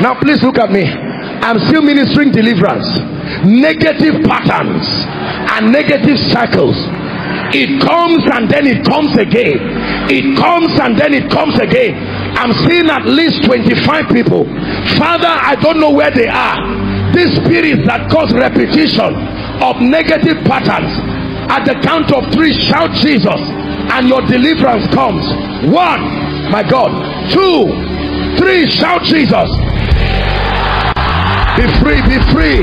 now please look at me i'm still ministering deliverance. Negative patterns and negative cycles. It comes and then it comes again. It comes and then it comes again. I'm seeing at least 25 people. Father i don't know where they are. These spirits that cause repetition of negative patterns. At the count of three shout jesus and your deliverance comes. One my god. Two three shout jesus be free, be free,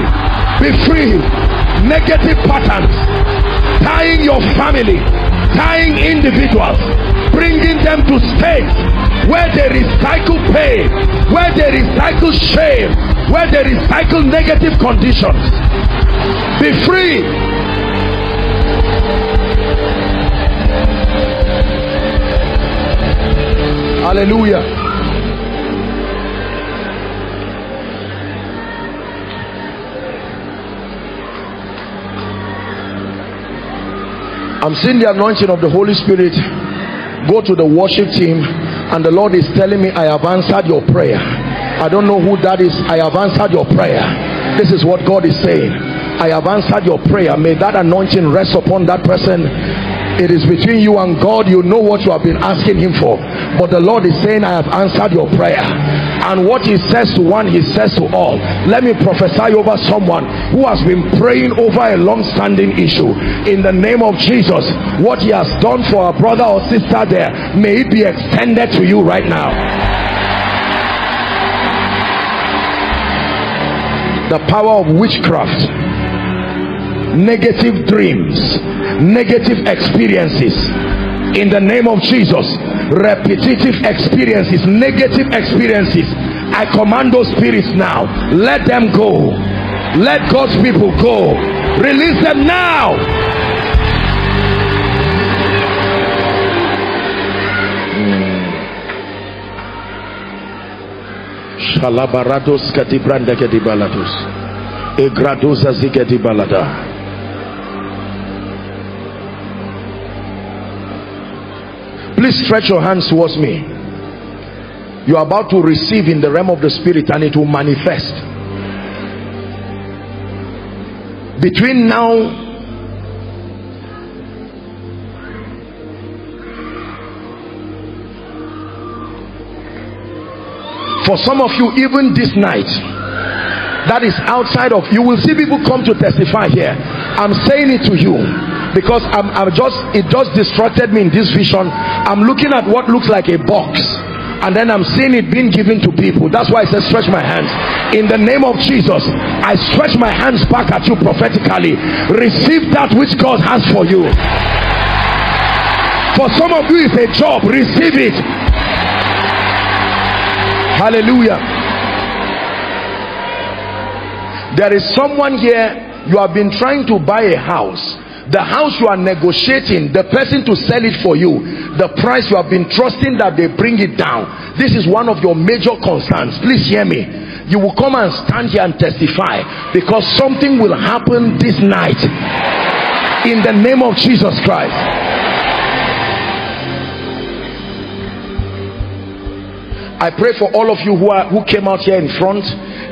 be free. Negative patterns tying your family, tying individuals, bringing them to space where they recycle pain, where they recycle shame, where they recycle negative conditions. Be free. Hallelujah. I'm seeing the anointing of the Holy Spirit go to the worship team and the Lord is telling me I have answered your prayer. I don't know who that is. I have answered your prayer. This is what God is saying. I have answered your prayer. May that anointing rest upon that person it is between you and God. You know what you have been asking him for. But the Lord is saying I have answered your prayer. And what he says to one he says to all. Let me prophesy over someone who has been praying over a long-standing issue. In the name of Jesus what he has done for a brother or sister there may it be extended to you right now. The power of witchcraft negative dreams negative experiences. In the name of Jesus repetitive experiences negative experiences. I command those spirits now. Let them go. Let God's people go. Release them now. Shalabarados katibranda kedibalados. Egradoza please stretch your hands towards me. You are about to receive in the realm of the spirit and it will manifest. Between now for some of you even this night that is outside of you will see people come to testify here. I'm saying it to you because I'm, I'm just it just distracted me in this vision. I'm looking at what looks like a box and then I'm seeing it being given to people. That's why I said stretch my hands. In the name of Jesus I stretch my hands back at you prophetically. Receive that which God has for you. For some of you it's a job. Receive it. Hallelujah. There is someone here you have been trying to buy a house the house you are negotiating the person to sell it for you the price you have been trusting that they bring it down. This is one of your major concerns. Please hear me. You will come and stand here and testify because something will happen this night. In the name of Jesus Christ. I pray for all of you who are who came out here in front.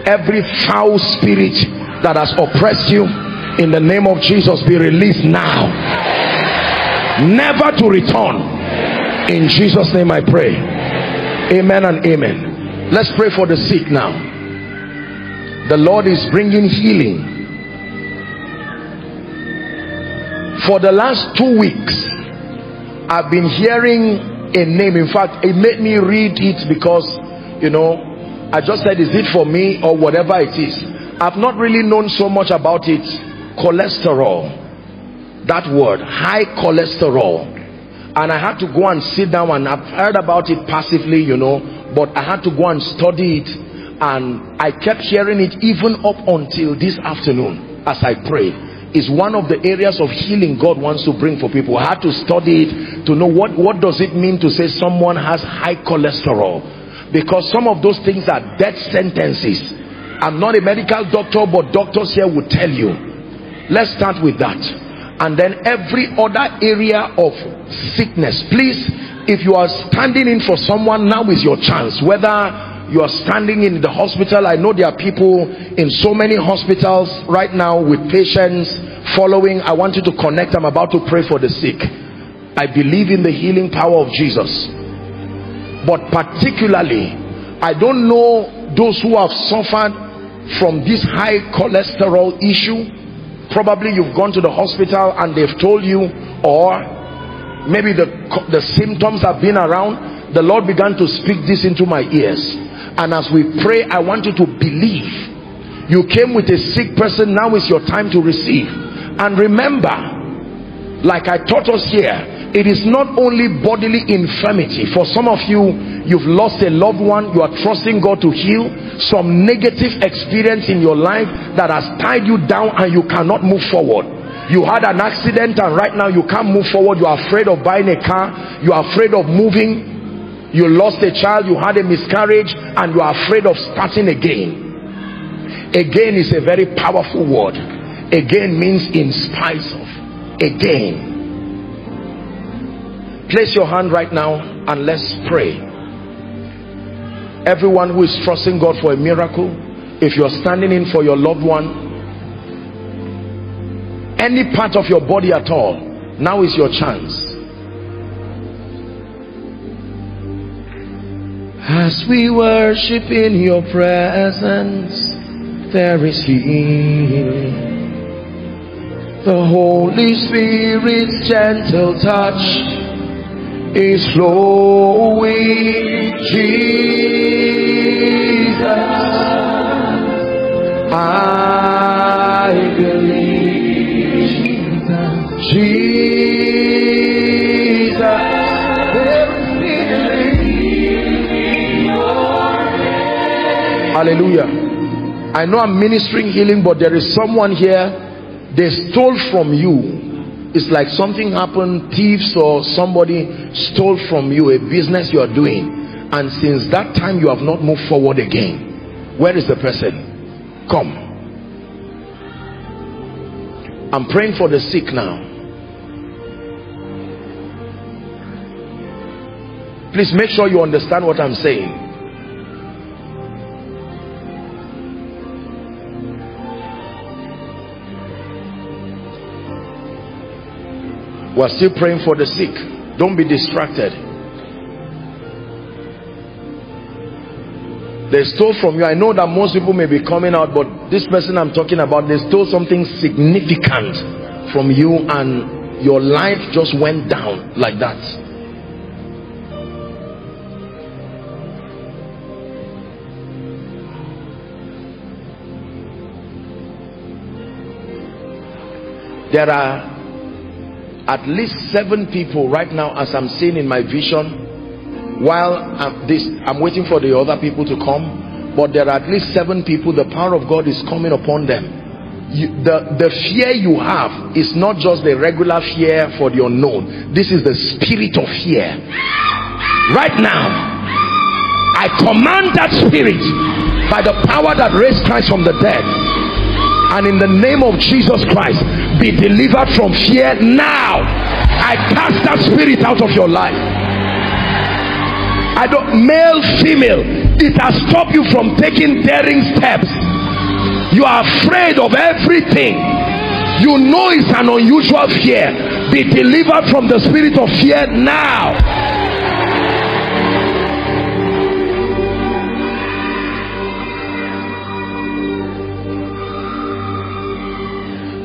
Every foul spirit that has oppressed you in the name of Jesus be released now. Never to return. In Jesus name I pray. Amen and amen. Let's pray for the sick now. The Lord is bringing healing. For the last two weeks I've been hearing a name. In fact it made me read it because you know I just said is it for me or whatever it is? I've not really known so much about it cholesterol that word high cholesterol and I had to go and sit down and I've heard about it passively you know but I had to go and study it and I kept hearing it even up until this afternoon as I prayed is one of the areas of healing God wants to bring for people. I had to study it to know what, what does it mean to say someone has high cholesterol. Because some of those things are death sentences. I'm not a medical doctor, but doctors here will tell you let's start with that. And then every other area of sickness. Please if you are standing in for someone now is your chance. Whether you are standing in the hospital i know there are people in so many hospitals right now with patients following. I want you to connect. I'm about to pray for the sick. I believe in the healing power of jesus. But particularly i don't know those who have suffered from this high cholesterol issue probably you've gone to the hospital and they've told you or maybe the the symptoms have been around. The lord began to speak this into my ears. And as we pray i want you to believe. You came with a sick person. Now is your time to receive. And remember like i taught us here it is not only bodily infirmity. For some of you you've lost a loved one. You are trusting god to heal. Some negative experience in your life that has tied you down and you cannot move forward. You had an accident and right now you can't move forward. You are afraid of buying a car. You are afraid of moving. You lost a child. You had a miscarriage and you are afraid of starting again. Again is a very powerful word. Again means in spite of. Again place your hand right now and let's pray. Everyone who is trusting God for a miracle if you're standing in for your loved one any part of your body at all now is your chance. As we worship in your presence there is healing. The Holy Spirit's gentle touch is flowing Jesus. I believe Jesus. Hallelujah. I know I'm ministering healing but there is someone here they stole from you it's like something happened thieves or somebody stole from you a business you are doing and since that time you have not moved forward again. Where is the person? Come. I'm praying for the sick now. Please make sure you understand what i'm saying we're still praying for the sick. Don't be distracted. They stole from you. I know that most people may be coming out but this person i'm talking about they stole something significant from you and your life just went down like that. There are at least seven people right now as i'm seeing in my vision while I'm, this i'm waiting for the other people to come but there are at least seven people the power of god is coming upon them. You, the the fear you have is not just the regular fear for the unknown. This is the spirit of fear. Right now i command that spirit by the power that raised christ from the dead and in the name of Jesus Christ be delivered from fear now. I cast that spirit out of your life. I don't male female it has stopped you from taking daring steps. You are afraid of everything. You know it's an unusual fear. Be delivered from the spirit of fear now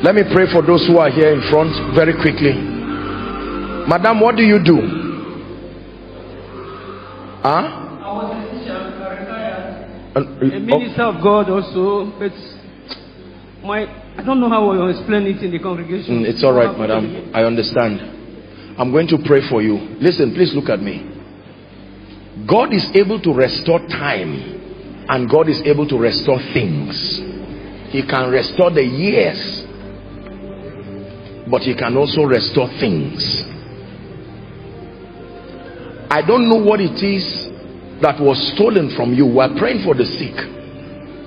let me pray for those who are here in front very quickly. Madam what do you do? Huh? A minister of God also but my I don't know how I will explain it in the congregation. Mm, it's all right madam. I understand. I'm going to pray for you. Listen please look at me. God is able to restore time and God is able to restore things. He can restore the years but he can also restore things. I don't know what it is that was stolen from you. We're praying for the sick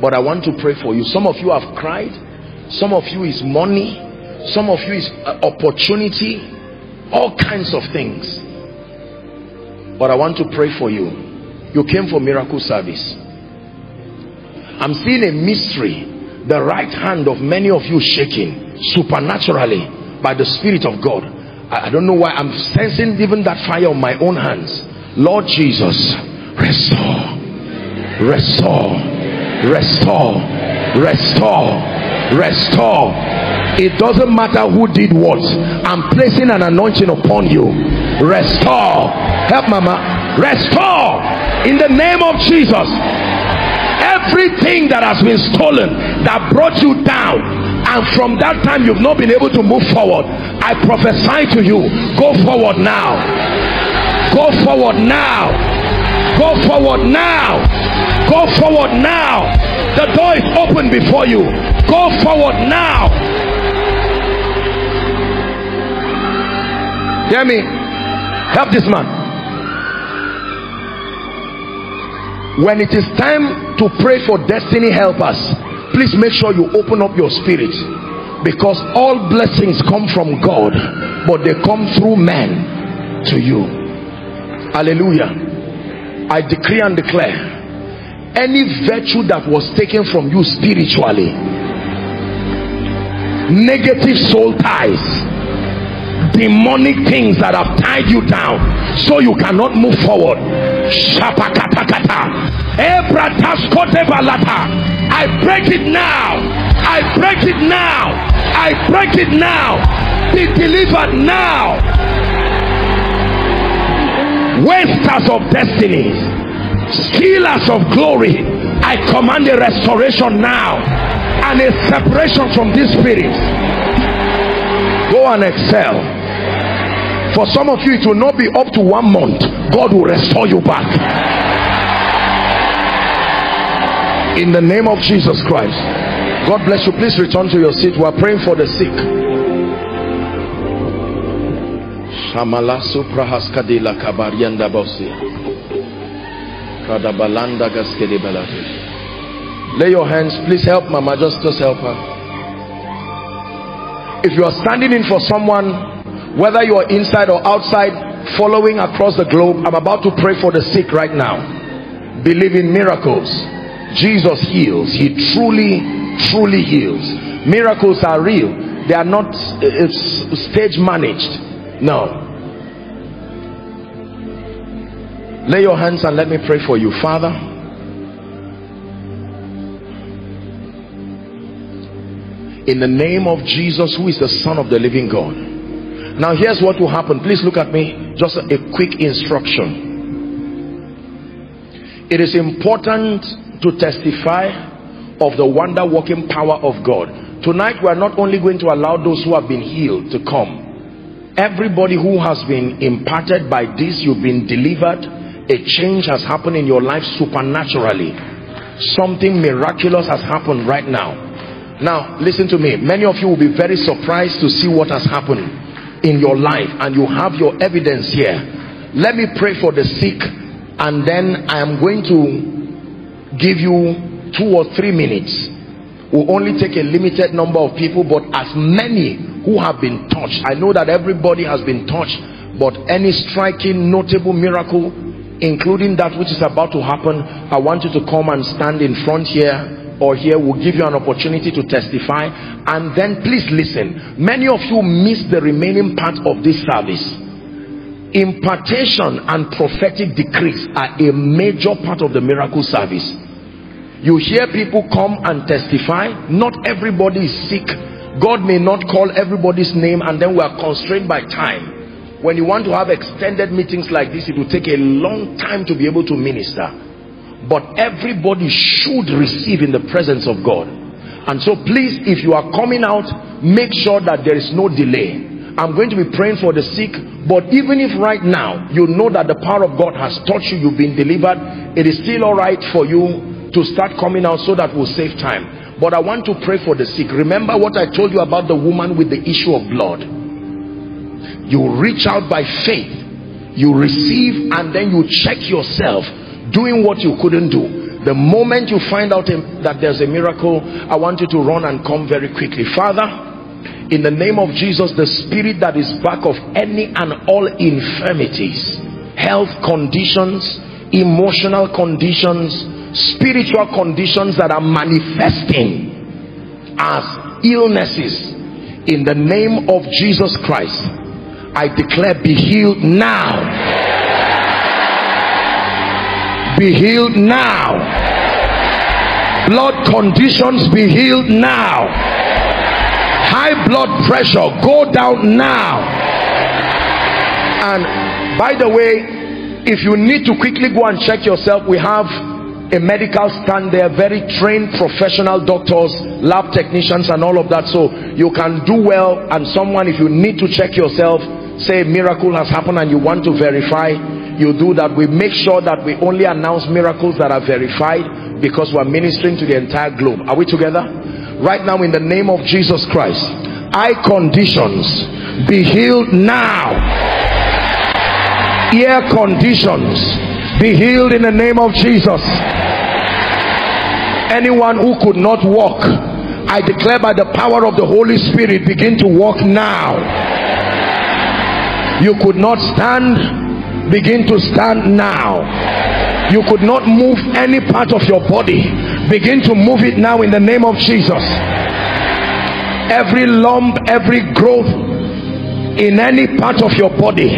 but I want to pray for you. Some of you have cried. Some of you is money. Some of you is uh, opportunity. All kinds of things. But I want to pray for you. You came for miracle service. I'm seeing a mystery. The right hand of many of you shaking supernaturally by the Spirit of God. I, I don't know why I'm sensing even that fire on my own hands. Lord Jesus, restore, restore, restore, restore, restore. It doesn't matter who did what. I'm placing an anointing upon you. Restore. Help mama. Restore. In the name of Jesus. Everything that has been stolen that brought you down and from that time you've not been able to move forward. I prophesy to you go forward now. Go forward now. Go forward now. Go forward now. The door is open before you. Go forward now. Hear me? Help this man. When it is time to pray for destiny helpers please make sure you open up your spirit. Because all blessings come from God but they come through man to you. Hallelujah. I decree and declare any virtue that was taken from you spiritually negative soul ties demonic things that have tied you down so you cannot move forward. I break it now. I break it now. I break it now. Be delivered now. Wasters of destinies stealers of glory. I command a restoration now and a separation from these spirits go and excel for some of you it will not be up to one month. God will restore you back. In the name of Jesus Christ. God bless you. Please return to your seat. We are praying for the sick. Lay your hands. Please help mama just just help her. If you are standing in for someone whether you are inside or outside following across the globe i'm about to pray for the sick right now. Believe in miracles. Jesus heals. He truly truly heals. Miracles are real. They are not uh, stage managed. No. Lay your hands and let me pray for you. Father in the name of jesus who is the son of the living god now here's what will happen. Please look at me. Just a quick instruction. It is important to testify of the wonder working power of god. Tonight we are not only going to allow those who have been healed to come. Everybody who has been imparted by this you've been delivered. A change has happened in your life supernaturally. Something miraculous has happened right now. Now listen to me. Many of you will be very surprised to see what has happened in your life and you have your evidence here let me pray for the sick and then i am going to give you two or three minutes. We'll only take a limited number of people but as many who have been touched. I know that everybody has been touched but any striking notable miracle including that which is about to happen i want you to come and stand in front here or here will give you an opportunity to testify. And then please listen. Many of you miss the remaining part of this service. Impartation and prophetic decrees are a major part of the miracle service. You hear people come and testify. Not everybody is sick. God may not call everybody's name and then we are constrained by time. When you want to have extended meetings like this it will take a long time to be able to minister but everybody should receive in the presence of God. And so please if you are coming out make sure that there is no delay. I'm going to be praying for the sick but even if right now you know that the power of God has touched you you've been delivered it is still all right for you to start coming out so that we'll save time. But I want to pray for the sick. Remember what I told you about the woman with the issue of blood. You reach out by faith. You receive and then you check yourself doing what you couldn't do the moment you find out that there's a miracle i want you to run and come very quickly father in the name of jesus the spirit that is back of any and all infirmities health conditions emotional conditions spiritual conditions that are manifesting as illnesses in the name of jesus christ I declare be healed now. Be healed now. Blood conditions be healed now. High blood pressure go down now. And by the way, if you need to quickly go and check yourself, we have a medical stand there very trained professional doctors lab technicians and all of that so you can do well and someone if you need to check yourself say miracle has happened and you want to verify you do that we make sure that we only announce miracles that are verified because we're ministering to the entire globe. Are we together? Right now in the name of jesus christ eye conditions be healed now. Ear conditions be healed in the name of Jesus. Anyone who could not walk I declare by the power of the Holy Spirit begin to walk now. You could not stand begin to stand now. You could not move any part of your body. Begin to move it now in the name of Jesus. Every lump every growth in any part of your body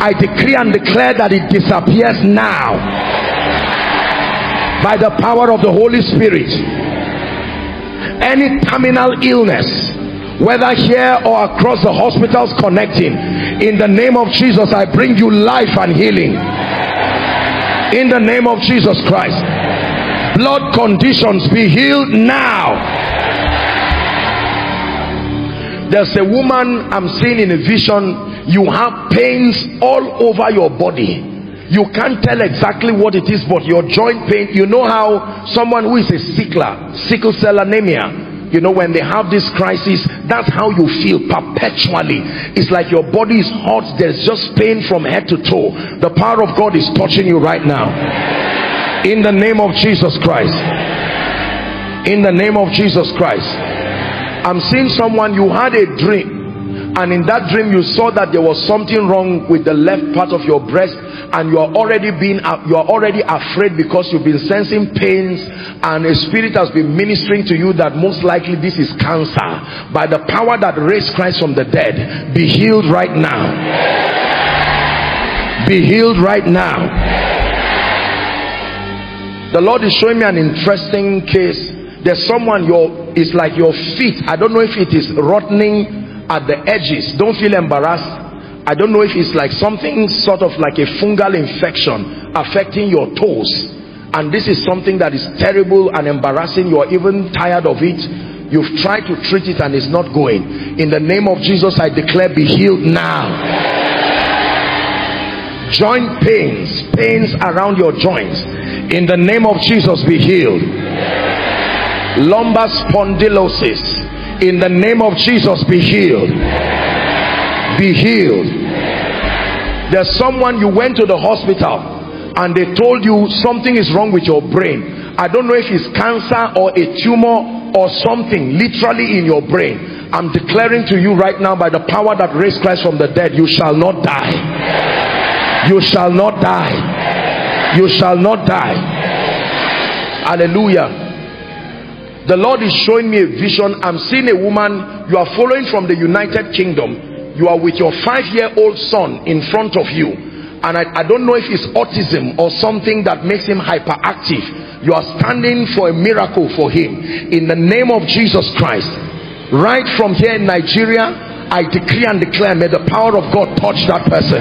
I decree and declare that it disappears now. By the power of the Holy Spirit. Any terminal illness whether here or across the hospitals connecting in the name of Jesus I bring you life and healing. In the name of Jesus Christ. Blood conditions be healed now. There's a woman I'm seeing in a vision. You have pains all over your body. You can't tell exactly what it is but your joint pain. You know how someone who is a sickler sickle cell anemia you know when they have this crisis that's how you feel perpetually. It's like your body is hot. There's just pain from head to toe. The power of God is touching you right now. In the name of Jesus Christ. In the name of Jesus Christ. I'm seeing someone you had a dream. And in that dream you saw that there was something wrong with the left part of your breast and you are already being you are already afraid because you've been sensing pains and a spirit has been ministering to you that most likely this is cancer. By the power that raised Christ from the dead be healed right now. Be healed right now. The Lord is showing me an interesting case. There's someone your it's like your feet. I don't know if it is rotting at the edges. Don't feel embarrassed I don't know if it's like something sort of like a fungal infection affecting your toes. And this is something that is terrible and embarrassing. You're even tired of it. You've tried to treat it and it's not going. In the name of Jesus I declare be healed now. Joint pains pains around your joints. In the name of Jesus be healed. Lumbar spondylosis. In the name of Jesus be healed be healed. There's someone you went to the hospital and they told you something is wrong with your brain. I don't know if it's cancer or a tumor or something literally in your brain. I'm declaring to you right now by the power that raised Christ from the dead you shall not die. You shall not die. You shall not die. Hallelujah. The Lord is showing me a vision. I'm seeing a woman. You are following from the United Kingdom you are with your five-year-old son in front of you and I, I don't know if it's autism or something that makes him hyperactive you are standing for a miracle for him in the name of Jesus Christ right from here in Nigeria I decree and declare may the power of God touch that person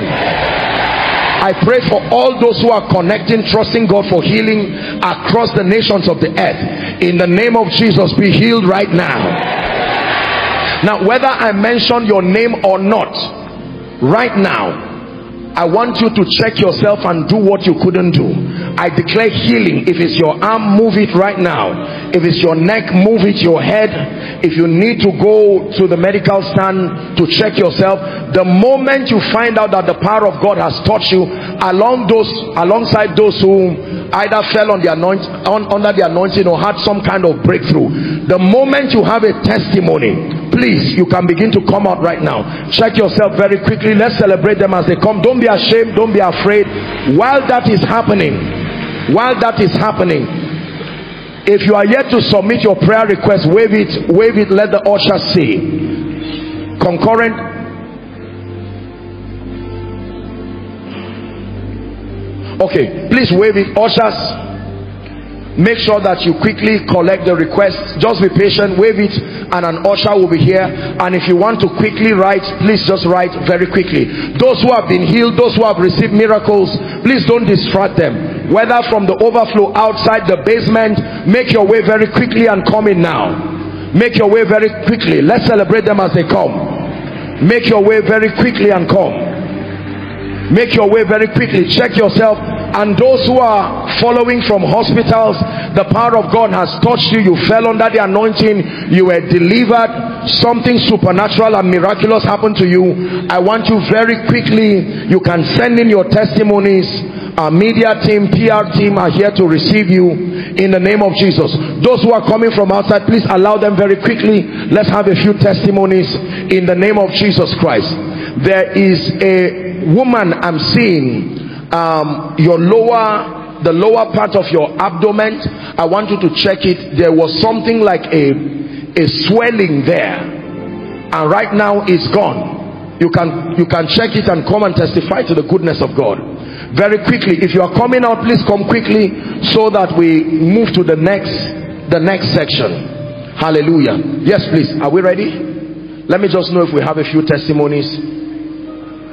I pray for all those who are connecting, trusting God for healing across the nations of the earth. In the name of Jesus, be healed right now. Now, whether I mention your name or not, right now, I want you to check yourself and do what you couldn't do. I declare healing. If it's your arm, move it right now. If it's your neck, move it, your head. If you need to go to the medical stand to check yourself, the moment you find out that the power of God has touched you, along those, alongside those who either fell on the anoint, on, under the anointing or had some kind of breakthrough, the moment you have a testimony, please you can begin to come out right now. Check yourself very quickly. Let's celebrate them as they come. Don't be ashamed. Don't be afraid. While that is happening while that is happening if you are yet to submit your prayer request wave it wave it. Let the usher see. Concurrent. Okay please wave it. Ushers make sure that you quickly collect the request. Just be patient wave it and an usher will be here. And if you want to quickly write please just write very quickly. Those who have been healed those who have received miracles please don't distract them. Whether from the overflow outside the basement make your way very quickly and come in now. Make your way very quickly. Let's celebrate them as they come. Make your way very quickly and come. Make your way very quickly. Check yourself and those who are following from hospitals the power of God has touched you you fell under the anointing you were delivered something supernatural and miraculous happened to you I want you very quickly you can send in your testimonies Our media team, PR team are here to receive you in the name of Jesus. Those who are coming from outside, please allow them very quickly. Let's have a few testimonies in the name of Jesus Christ. There is a woman I'm seeing, um, your lower the lower part of your abdomen i want you to check it. There was something like a a swelling there. And right now it's gone. You can you can check it and come and testify to the goodness of god. Very quickly if you are coming out please come quickly so that we move to the next the next section. Hallelujah. Yes please. Are we ready? Let me just know if we have a few testimonies.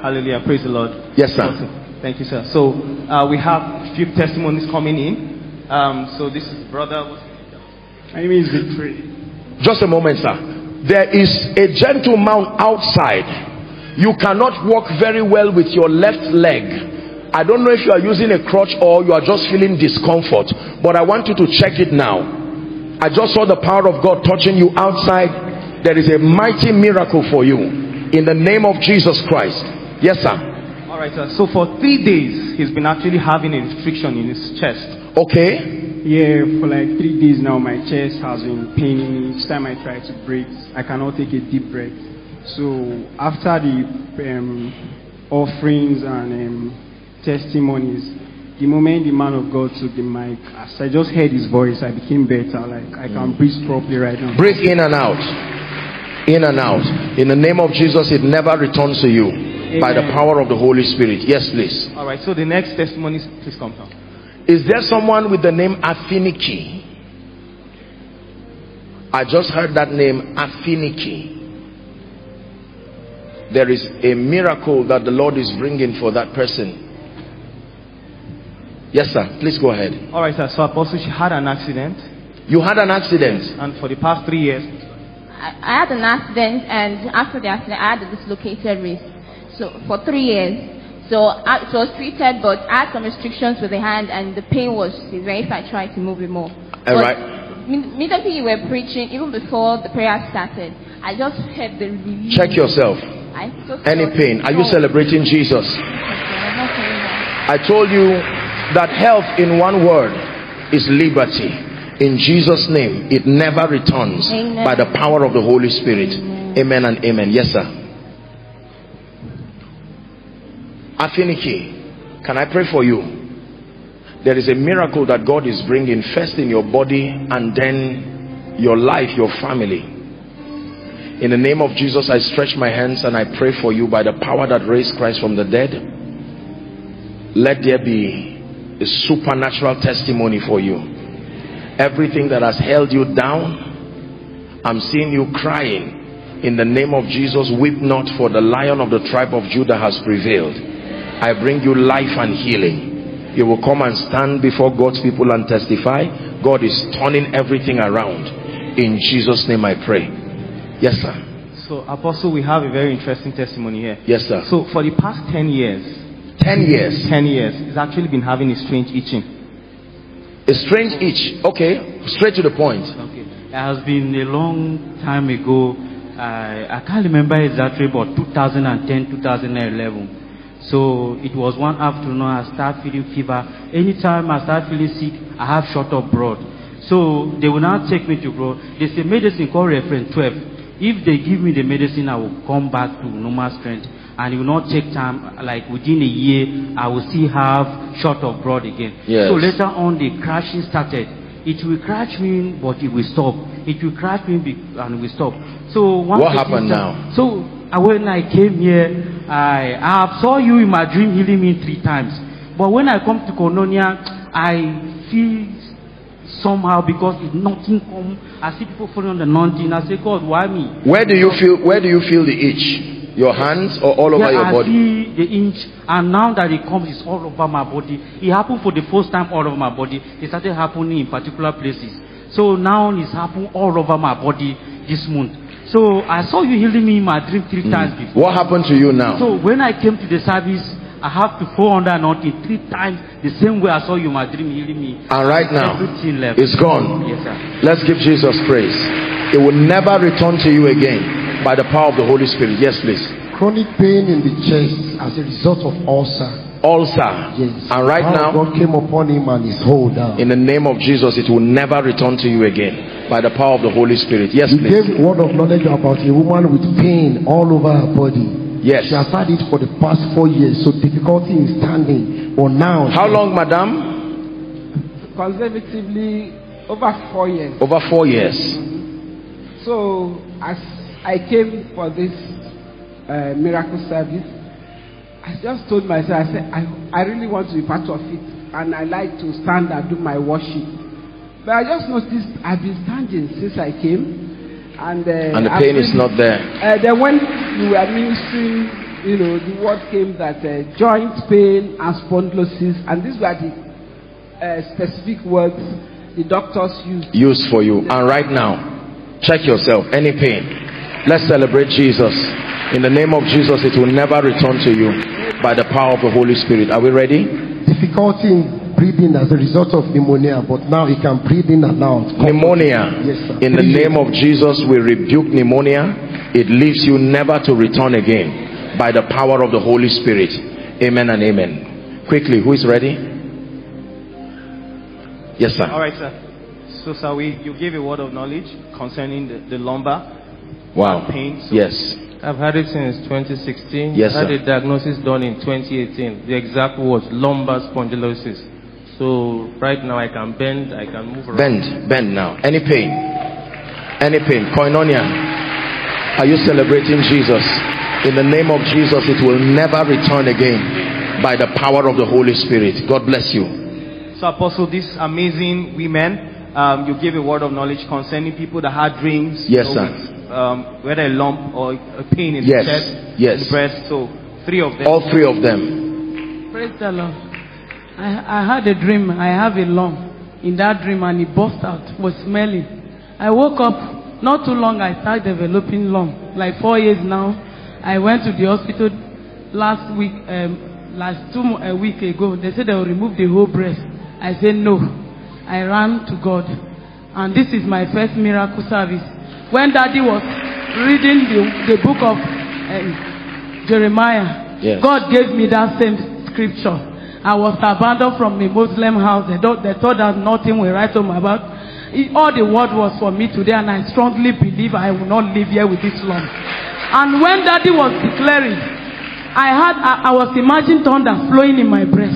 Hallelujah. Praise the lord. Yes sir Thank you, sir. So uh, we have a few testimonies coming in. Um, so this is brother. My name is Victory. Just a moment, sir. There is a gentleman outside. You cannot walk very well with your left leg. I don't know if you are using a crutch or you are just feeling discomfort, but I want you to check it now. I just saw the power of God touching you outside. There is a mighty miracle for you in the name of Jesus Christ. Yes, sir right, sir. So for three days, he's been actually having a restriction in his chest. Okay. Yeah, for like three days now, my chest has been paining me. Each time I try to breathe, I cannot take a deep breath. So after the um, offerings and um, testimonies, the moment the man of God took the mic, as I just heard his voice, I became better. Like I can breathe properly right now. Breathe in and out. In and out. In the name of Jesus, it never returns to you. Amen. by the power of the Holy Spirit. Yes, please. All right. So the next testimony, please come down. Is there someone with the name Afiniki? I just heard that name Afiniki. There is a miracle that the Lord is bringing for that person. Yes, sir. Please go ahead. All right, sir. So, Apostle, she had an accident. You had an accident? And for the past three years? I, I had an accident, and after the accident, I had a dislocated wrist so for three years. So I, it was treated, but I had some restrictions with the hand, and the pain was severe if I tried to move it more. All right. Immediately you were preaching, even before the prayer started, I just heard the relief. Check yourself. Any pain? Are you celebrating Jesus? I told you that health in one word is liberty. In Jesus' name, it never returns amen. by the power of the Holy Spirit. Amen, amen and amen. Yes, sir. Afiniki, can I pray for you? There is a miracle that God is bringing first in your body and then your life, your family. In the name of Jesus, I stretch my hands and I pray for you by the power that raised Christ from the dead. Let there be a supernatural testimony for you. Everything that has held you down, I'm seeing you crying. In the name of Jesus, weep not for the lion of the tribe of Judah has prevailed I bring you life and healing. You will come and stand before God's people and testify. God is turning everything around. In Jesus' name I pray. Yes, sir. So, Apostle, we have a very interesting testimony here. Yes, sir. So, for the past 10 years, 10 years, 10 years, he's actually been having a strange itching. A strange itch. Okay, straight to the point. Okay. It has been a long time ago. I, I can't remember exactly, but 2010, 2011 so it was one afternoon, I start feeling fever. Anytime I start feeling sick, I have short of blood. So they will now take me to blood. They say medicine called reference 12. If they give me the medicine, I will come back to normal strength. And it will not take time, like within a year, I will still have short of blood again. Yes. So later on, the crashing started. It will crash me, but it will stop. It will crash me and it will stop. So what happened now? So when I came here, I, I saw you in my dream healing me three times. But when I come to Koinonia, I feel somehow because it's nothing come. I see people falling on the anointing. I say, God, why me? Where do you feel? Where do you feel the itch? Your hands or all over yeah, your I body? I see the inch, and now that it comes, it's all over my body. It happened for the first time all over my body. It started happening in particular places. So now it's happening all over my body this month. So I saw you healing me in my dream three mm. times before. What happened to you now? So when I came to the service, I have to fall under anointing three times the same way I saw you in my dream healing me. And right now, left. It's gone. Yes, sir. Let's give Jesus praise. It will never return to you again by the power of the Holy Spirit. Yes, please. Chronic pain in the chest as a result of ulcer ulcer Yes. and right Power now God came upon him and his hold down. in the name of jesus it will never return to you again by the power of the holy spirit yes He please gave word of knowledge about a woman with pain all over her body. yes She has had it for the past four years, so difficulty in standing. But now, how long madam Conservatively, over four years. over four years So, as I came for this uh, miracle service, I just told myself, I said, I, I really want to be part of it, and I like to stand and do my worship. But I just noticed I've been standing since I came, and uh, and the pain is not there Uh, then when you were ministering, you know, the word came that uh, joint pain and spondylosis, and these were the uh, specific words the doctors used. used for you and right now check yourself any pain let's celebrate jesus. In the name of jesus it will never return to you by the power of the holy spirit. Are we ready? Difficulty in breathing as a result of pneumonia, but now he can breathe in and out. pneumonia. Yes, sir. in the name of jesus we rebuke pneumonia. It leaves you never to return again by the power of the holy spirit. Amen and amen. Quickly who is ready? Yes sir. All right, sir. So, sir, we, you gave a word of knowledge concerning the, the lumbar wow pain. So yes I've had it since 2016. Yes, I had sir. a diagnosis done in 2018. The exact was lumbar spondylosis. So right now I can bend, I can move around. Bend, bend now. Any pain? Any pain? Koinonia. Are you celebrating Jesus? In the name of Jesus, it will never return again by the power of the Holy Spirit. God bless you. So, Apostle, these amazing women, um, you gave a word of knowledge concerning people that had dreams. Yes, sir. With, um, whether a lump or a pain in Yes, the chest, yes. the breast. So, three of them. All three of them. Praise the Lord. I, I had a dream. I have a lump in that dream and it burst out. Was smelling. I woke up. Not too long. I started developing lump. Like four years now. I went to the hospital last week. Um, last two mo- a week ago. They said they will remove the whole breast. I said no. I ran to God, and this is my first miracle service. When Daddy was reading the, the book of um, Jeremiah, Yes. God gave me that same scripture. I was abandoned from a Muslim house. They, don't, they thought that nothing will write home about. It, all the word was for me today, and I strongly believe I will not live here with this lump. And when Daddy was declaring, I had I, I was imagining thunder flowing in my breast.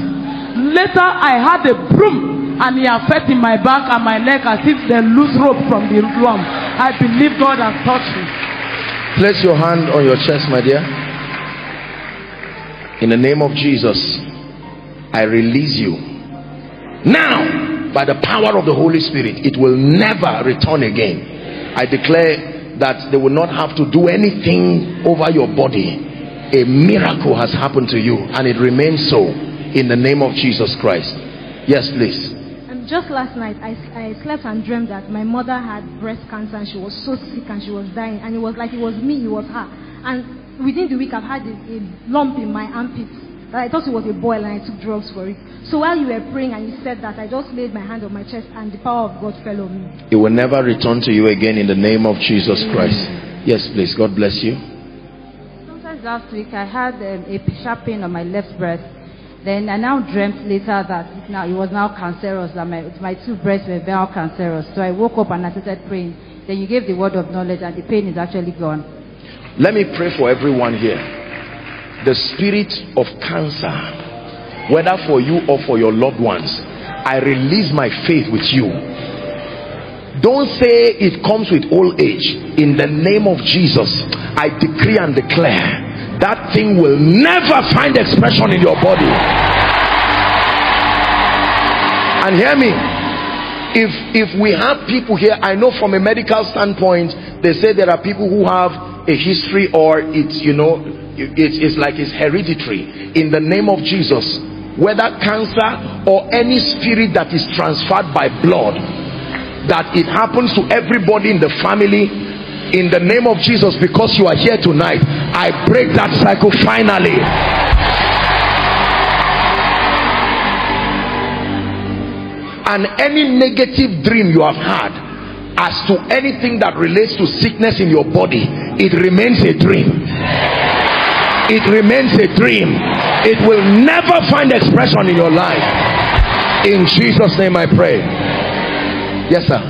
Later, I had a broom, and it affected my back and my neck as if they loose rope from the lump. I believe God has touched me. Place your hand on your chest, my dear. In the name of Jesus, I release you. Now, by the power of the Holy Spirit, it will never return again. I declare that they will not have to do anything over your body. A miracle has happened to you, and it remains so in the name of Jesus Christ. Yes, please. And just last night, I, I slept and dreamed that my mother had breast cancer and she was so sick and she was dying. And it was like it was me, it was her. And within the week, I've had a, a lump in my armpit. That I thought it was a boil and I took drugs for it. So while you were praying and you said that, I just laid my hand on my chest and the power of God fell on me. It will never return to you again in the name of Jesus Christ. Yes, please. God bless you. Sometimes last week I had um, a sharp pain on my left breast. Then I now dreamt later that it, now, it was now cancerous, that my, my two breasts were now cancerous. So I woke up and I started praying. Then you gave the word of knowledge and the pain is actually gone. Let me pray for everyone here. The spirit of cancer, whether for you or for your loved ones, I release my faith with you. Don't say it comes with old age. In the name of Jesus, I decree and declare that thing will never find expression in your body. And hear me. If if we have people here, I know from a medical standpoint, they say there are people who have a history or it's you know it's, it's like it's hereditary. In the name of Jesus, whether cancer or any spirit that is transferred by blood, that it happens to everybody in the family in the name of Jesus because you are here tonight I break that cycle finally. And any negative dream you have had as to anything that relates to sickness in your body it remains a dream. It remains a dream. It will never find expression in your life. In jesus name i pray. Yes sir.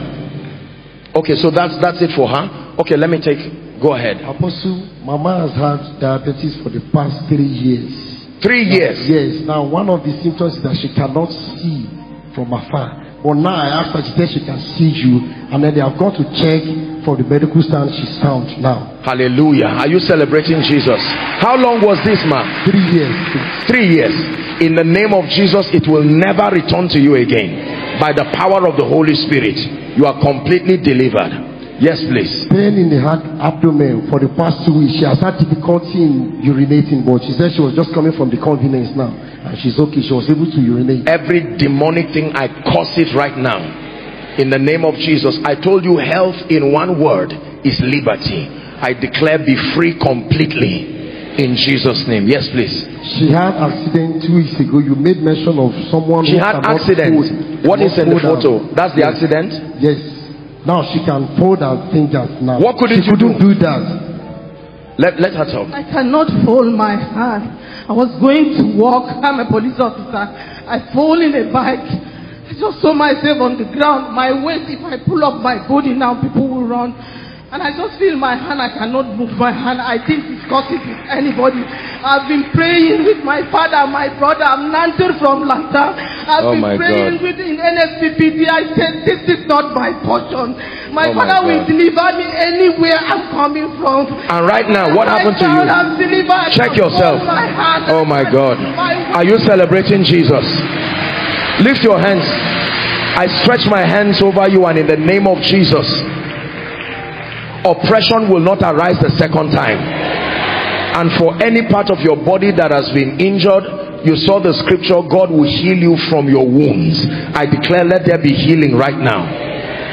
Okay so that's that's it for her okay let me take go ahead apostle mama has had diabetes for the past three years three years yes now one of the symptoms is that she cannot see from afar but now I asked her, she said she can see you. And then they have gone to check for the medical stand. She's sound now. Hallelujah. Are you celebrating Jesus? How long was this, man? Three years. Three years. In the name of Jesus, it will never return to you again. By the power of the Holy Spirit, you are completely delivered. Yes, please. Pain in the heart, abdomen. For the past two weeks. She has had difficulty in urinating, but she said she was just coming from the convenience now and she's okay. She was able to urinate. Every demonic thing i curse it right now. In the name of jesus i told you health in one word is liberty. I declare be free completely. In jesus name. Yes please. She had accident two weeks ago. You made mention of someone she had accident. fold, What is in the photo? Out. that's the yes. accident? Yes now she can fold her fingers now what couldn't she you couldn't do? do that let, let her talk. I cannot fold my hand. I was going to walk. I'm a police officer. I fall in a bike. I just saw myself on the ground. My waist, if I pull up my body now, people will run. And I just feel my hand, I cannot move my hand. I didn't discuss it with anybody. I've been praying with my father, my brother. I'm Nanter from Lanta. I've oh been praying God. with in NSPPD. I said, this is not my portion. My oh father my will deliver me anywhere I'm coming from. And right now, what happened to you? Check yourself. My oh my God. My Are you celebrating Jesus? Lift your hands. I stretch my hands over you and in the name of Jesus oppression will not arise the second time. And for any part of your body that has been injured you saw the scripture god will heal you from your wounds. I declare let there be healing right now.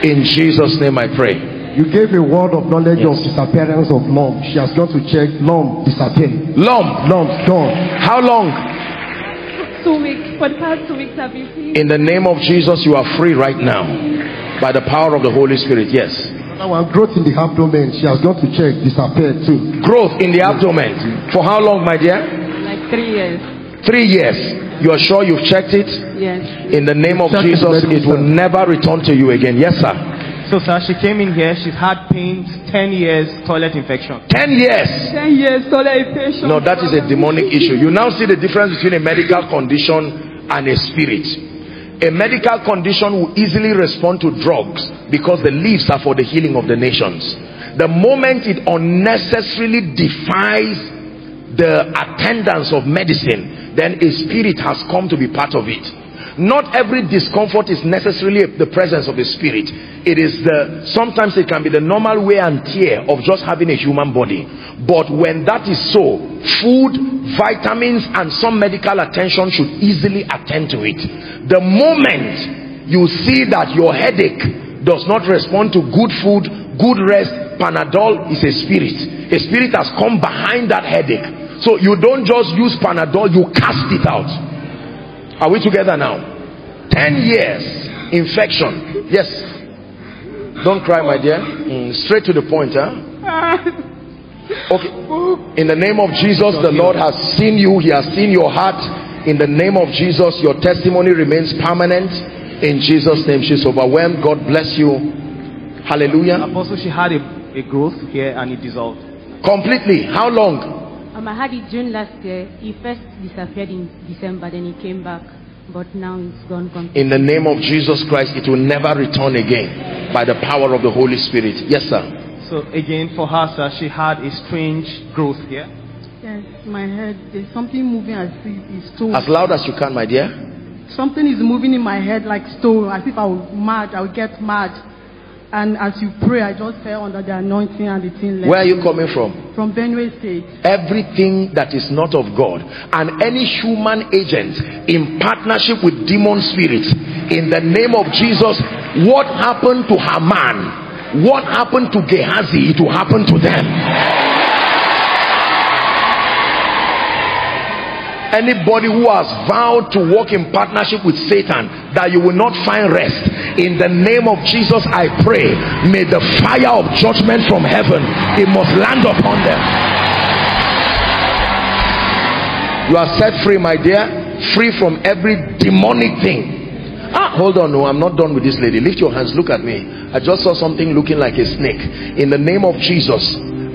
In jesus name i pray. You gave a word of knowledge yes. of disappearance of lump she has gone to check lump disappeared lump lump gone. How long? Two weeks. For the past two weeks i've been free. in the name of jesus you are free right now. By the power of the holy spirit yes now growth in the abdomen she has gone to check disappeared too growth in the abdomen for how long my dear like three years three years you are sure you've checked it yes in the name of Check jesus it will never return to you again yes sir So, sir, she came in here. She's had pains, 10 years, toilet infection. 10 years. 10 years, toilet infection. No, that is a demonic issue. You now see the difference between a medical condition and a spirit. A medical condition will easily respond to drugs because the leaves are for the healing of the nations. The moment it unnecessarily defies the attendance of medicine, then a spirit has come to be part of it not every discomfort is necessarily the presence of a spirit. It is the sometimes it can be the normal wear and tear of just having a human body. But when that is so food vitamins and some medical attention should easily attend to it. The moment you see that your headache does not respond to good food good rest panadol is a spirit. A spirit has come behind that headache. So you don't just use panadol you cast it out are we together now? 10 years infection. Yes. Don't cry my dear. Mm, straight to the point huh? *laughs* Okay. In the name of jesus the lord has seen you. He has seen your heart. In the name of jesus your testimony remains permanent. In jesus name she's overwhelmed. God bless you. Hallelujah. Apostle she had a, a growth here and it dissolved. Completely. How long um, I had it June last year. He first disappeared in December, then he came back. But now it's gone completely. In the name of Jesus Christ, it will never return again by the power of the Holy Spirit. Yes, sir. So again, for her, sir, she had a strange growth here. Yes, my head. There's something moving as if it's stone. As loud as you can, my dear. Something is moving in my head like stone, as if I would mad. I would get mad. And as you pray, I just fell under the anointing and the thing left. Where are you coming from? From Benue State. Everything that is not of God and any human agent in partnership with demon spirits, in the name of Jesus, what happened to Haman? What happened to Gehazi? It will happen to them. anybody who has vowed to walk in partnership with Satan that you will not find rest in the name of Jesus I pray may the fire of judgment from heaven it must land upon them You are set free, my dear. Free from every demonic thing. Ah, hold on. No, I'm not done with this lady. Lift your hands. Look at me. I just saw something looking like a snake. In the name of Jesus,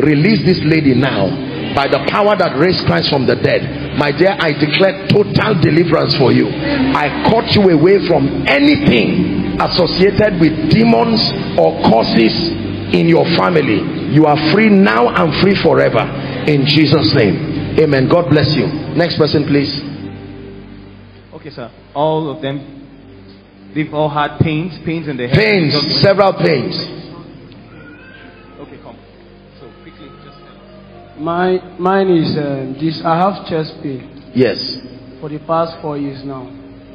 release this lady now by the power that raised Christ from the dead. My dear, I declare total deliverance for you. I cut you away from anything associated with demons or curses in your family. You are free now and free forever. In Jesus' name. Amen. God bless you. Next person, please. Okay, sir. All of them, they've all had pains, pains in their head. Pains, several pains. Okay, come. So quickly, just My mine is um, this. I have chest pain Yes. for the past four years now,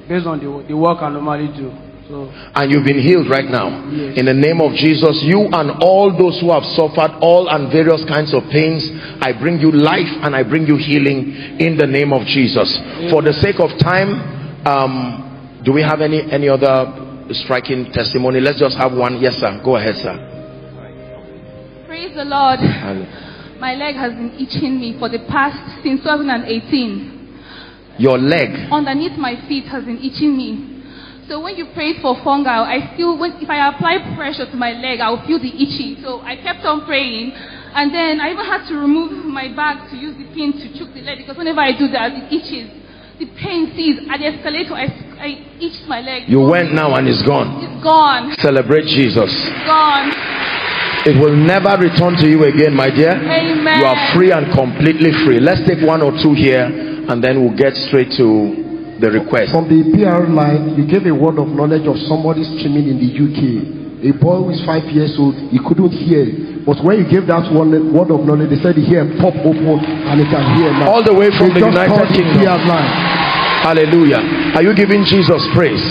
based on the the work I normally do. So and you've been healed right now Yes. in the name of jesus you and all those who have suffered all and various kinds of pains i bring you life and i bring you healing in the name of jesus for the sake of time um do we have any any other striking testimony let's just have one yes sir go ahead sir Praise the Lord. Hallelujah. My leg has been itching me for the past since 2018. your leg Underneath my feet has been itching me. So when you prayed for fungal, I feel when if I apply pressure to my leg, I will feel the itching. So I kept on praying, and then I even had to remove my bag to use the pin to choke the leg because whenever I do that, it itches. The pain ceased. At the escalator, I, I itched my leg. you went now and it's gone It's gone. celebrate jesus It's gone. it will never return to you again my dear Amen. you are free and completely free let's take one or two here and then we'll get straight to the request From the PR line, you gave a word of knowledge of somebody streaming in the UK. A boy who is five years old, he couldn't hear. But when you gave that one word of knowledge, they said he hear pop open and he can hear now. all the way from They the united kingdom PR line. hallelujah are you giving jesus praise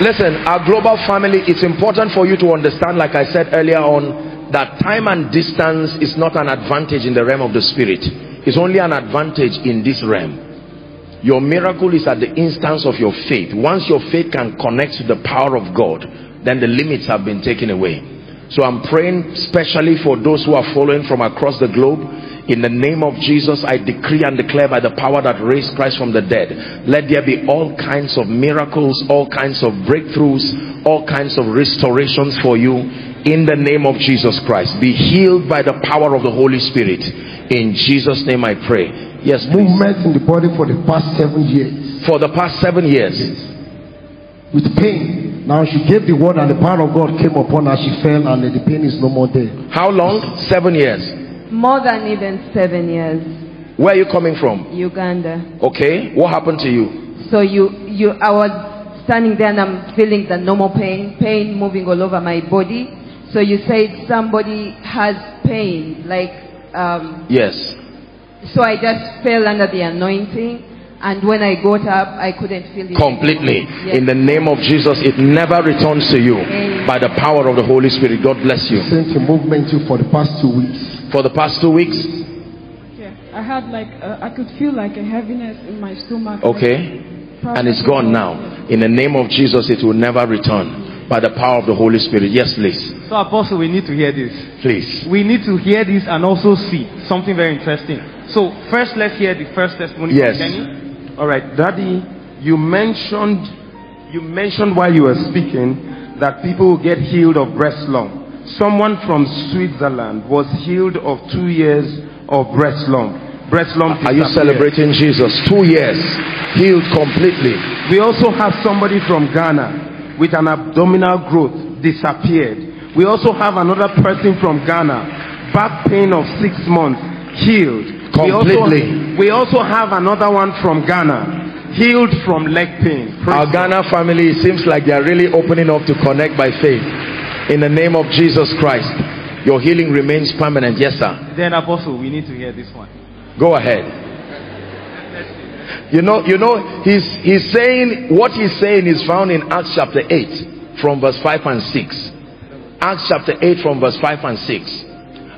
listen our global family it's important for you to understand like i said earlier on that time and distance is not an advantage in the realm of the spirit it's only an advantage in this realm your miracle is at the instance of your faith. Once your faith can connect to the power of god then the limits have been taken away. So i'm praying specially for those who are following from across the globe. In the name of jesus i decree and declare by the power that raised christ from the dead let there be all kinds of miracles all kinds of breakthroughs all kinds of restorations for you. In the name of jesus christ be healed by the power of the holy spirit. In jesus name i pray yes please. Movement in the body for the past seven years for the past seven years with pain. Now she gave the word and the power of God came upon her. She fell and the pain is no more there. how long seven years More than even seven years, where are you coming from Uganda. okay what happened to you So you, you, I was standing there and I'm feeling the normal pain, pain moving all over my body. So you said somebody has pain, like, um, yes so I just fell under the anointing. And when I got up, I couldn't feel it. completely Yes. in the name of jesus it never returns to you Amen. by the power of the holy spirit god bless you Sent a movement to for the past two weeks. for the past two weeks Yeah, I had like uh, I could feel like a heaviness in my stomach. okay and it's gone now in the name of jesus it will never return by the power of the holy spirit yes please So, Apostle, we need to hear this. please We need to hear this and also see something very interesting. So, first, let's hear the first testimony Yes. All right, Daddy, you mentioned you mentioned while you were speaking that people get healed of breast lump. Someone from Switzerland was healed of two years of breast lump. Breast lump. are you celebrating jesus two years healed completely We also have somebody from Ghana with an abdominal growth disappeared. We also have another person from Ghana, back pain of six months, healed. We also- We also, have another one from Ghana, healed from leg pain. our ghana family it seems like they are really opening up to connect by faith. In the name of jesus christ your healing remains permanent. Yes sir. Then, Apostle, we need to hear this one. go ahead. You know you know he's he's saying what he's saying is found in acts chapter 8 from verse 5 and 6 acts chapter 8 from verse 5 and 6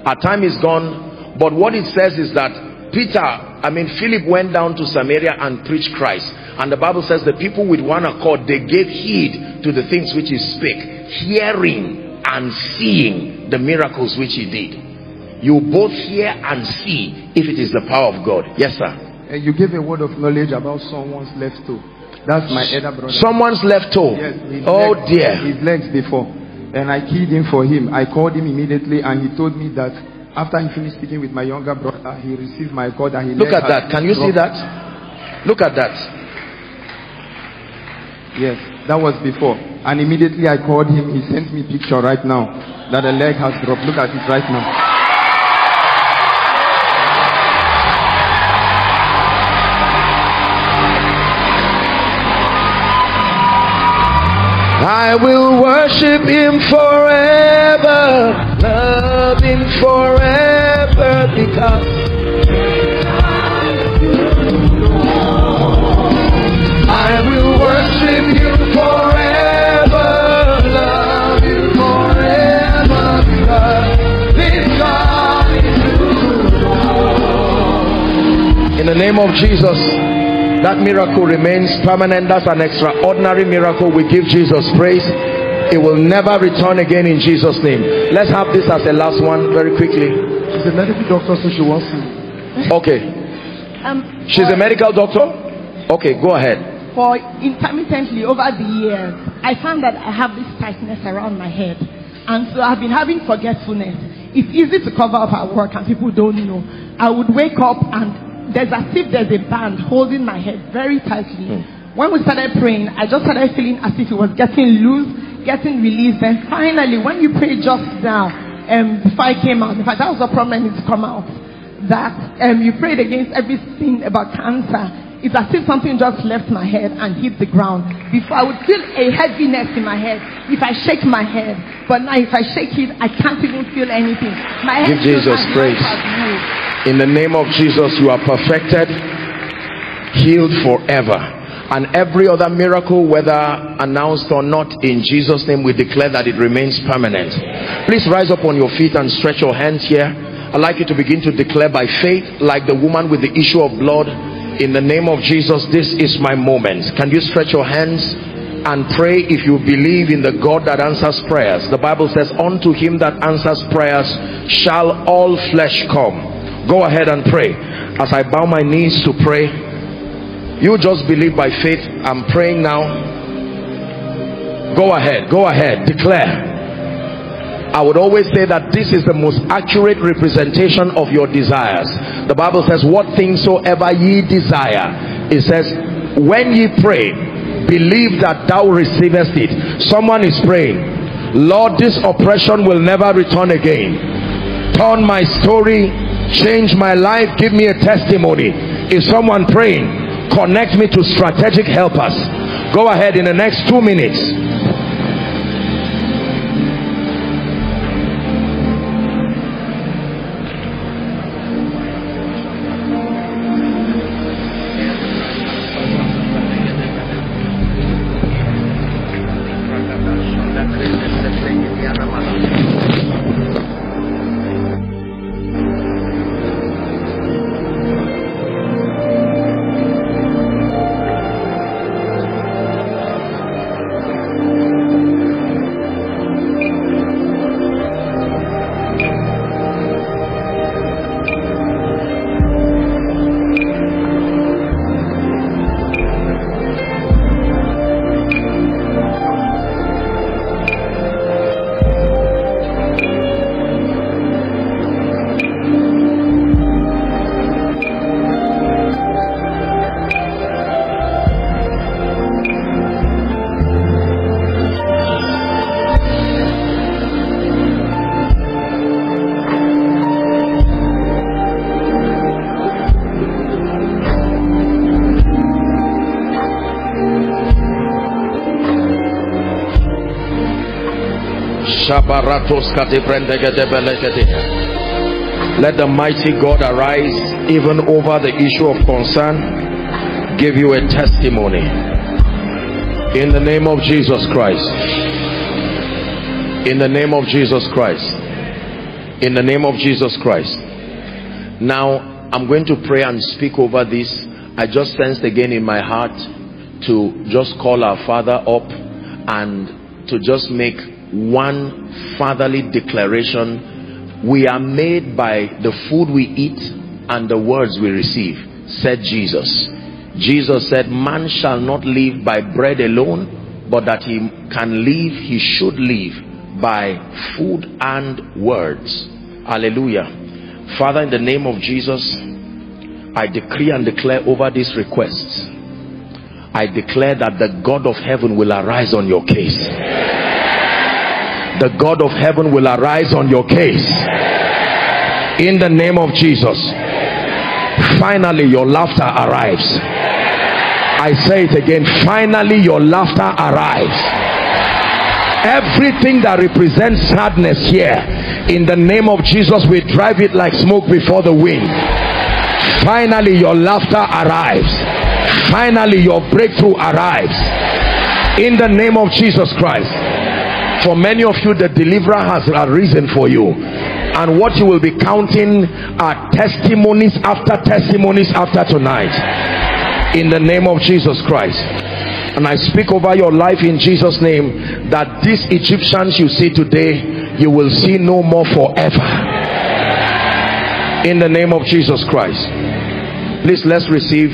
our time is gone but what it says is that peter i mean philip went down to samaria and preached christ and the bible says the people with one accord they gave heed to the things which he spake hearing and seeing the miracles which he did you both hear and see if it is the power of God. Yes, sir. And you gave a word of knowledge about someone's left toe. That's my elder brother. Someone's left toe. Yes. Oh legs- dear. His legs before. And I killed him for him. I called him immediately and he told me that after he finished speaking with my younger brother, he received my call that he Look at that. Can you see that? Look at that. Yes, that was before. And immediately I called him. He sent me picture right now that the leg has dropped. Look at it right now. I will worship him forever, love forever In the name of Jesus, that miracle remains permanent. That's an extraordinary miracle. We give Jesus praise. It will never return again in Jesus' name. Let's have this as a last one very quickly. She's a medical doctor, so she wants to. Okay. Um, She's a medical doctor? Okay, go ahead. for intermittently over the years, I found that I have this tightness around my head. And so I've been having forgetfulness. It's easy to cover up at work and people don't know. I would wake up and there's as if there's a band holding my head very tightly. When we started praying, I just started feeling as if it was getting loose, getting released. Then finally, when you pray just now, um, before I came out, in fact, that was a problem to come out, that um, you prayed against everything about cancer. It's as if something just left my head and hit the ground. Before I would feel a heaviness in my head if I shake my head. But now if I shake it, I can't even feel anything. My head Give Jesus praise. light as wool. In the name of Jesus, you are perfected, healed forever. And every other miracle, whether announced or not, in Jesus' name, we declare that it remains permanent. Please rise up on your feet and stretch your hands here. I'd like you to begin to declare by faith, like the woman with the issue of blood, in the name of Jesus, this is my moment. Can you stretch your hands and pray if you believe in the God that answers prayers? The Bible says, Unto him that answers prayers shall all flesh come. Go ahead and pray. As I bow my knees to pray, you just believe by faith. I'm praying now. Go ahead, go ahead, declare. I would always say that this is the most accurate representation of your desires. The Bible says, What things soever ye desire, it says, When ye pray, believe that thou receivest it. Someone is praying, Lord, this oppression will never return again. Turn my story, change my life, give me a testimony. Is someone praying? Connect me to strategic helpers. Go ahead in the next two minutes. Let the mighty God arise even over the issue of concern, give you a testimony. In the name of Jesus Christ. In the name of Jesus Christ. In the name of Jesus Christ. Now, I'm going to pray and speak over this. I just sensed again in my heart to just call our Father up and to just make one fatherly declaration we are made by the food we eat and the words we receive said jesus. Jesus said man shall not live by bread alone but that he can live he should live by food and words. Hallelujah. Father in the name of jesus i decree and declare over these requests. I declare that the god of heaven will arise on your case the God of heaven will arise on your case. In the name of Jesus. Finally your laughter arrives. I say it again. Finally your laughter arrives. Everything that represents sadness here in the name of Jesus we drive it like smoke before the wind. Finally your laughter arrives. Finally your breakthrough arrives. In the name of Jesus Christ for many of you the deliverer has arisen for you. And what you will be counting are testimonies after testimonies after tonight. In the name of Jesus Christ. And I speak over your life in Jesus name that these Egyptians you see today you will see no more forever. In the name of Jesus Christ. Please let's receive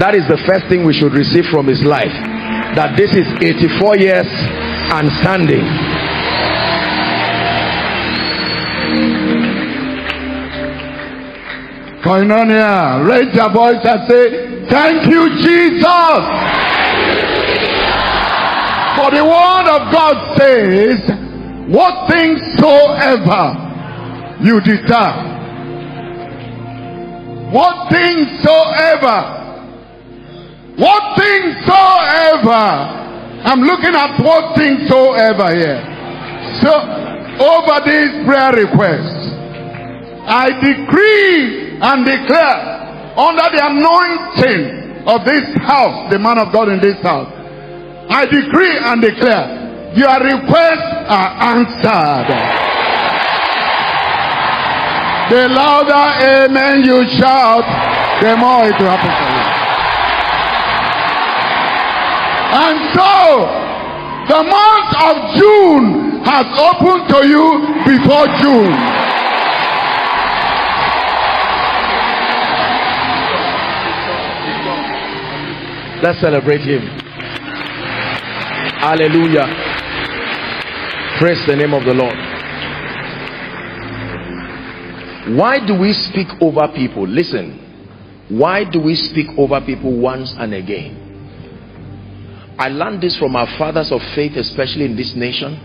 that is the first thing we should receive from his life that this is 84 years and standing Koinonia, raise your voice and say, Thank you, Jesus. For the word of God says, What things soever you desire, what things soever what things soever. I'm looking at what things soever here. So, over this prayer request, I decree and declare under the anointing of this house, the man of God in this house, I decree and declare your requests are answered. The louder amen you shout, the more it will happen And so, the month of June has opened to you before June. Let's celebrate him. Hallelujah. Praise the name of the Lord. Why do we speak over people? Listen. Why do we speak over people once and again? I learned this from our fathers of faith, especially in this nation.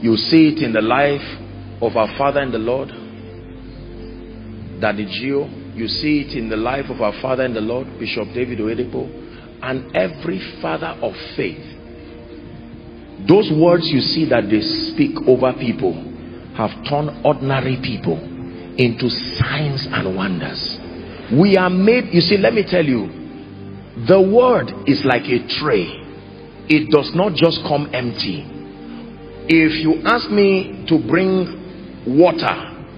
You see it in the life of our father in the Lord, Daddy Gio. You see it in the life of our father in the Lord, Bishop David Oyedepo, and every father of faith. Those words you see that they speak over people have turned ordinary people into signs and wonders. We are made, you see, let me tell you, the word is like a tray. It does not just come empty. If you ask me to bring water,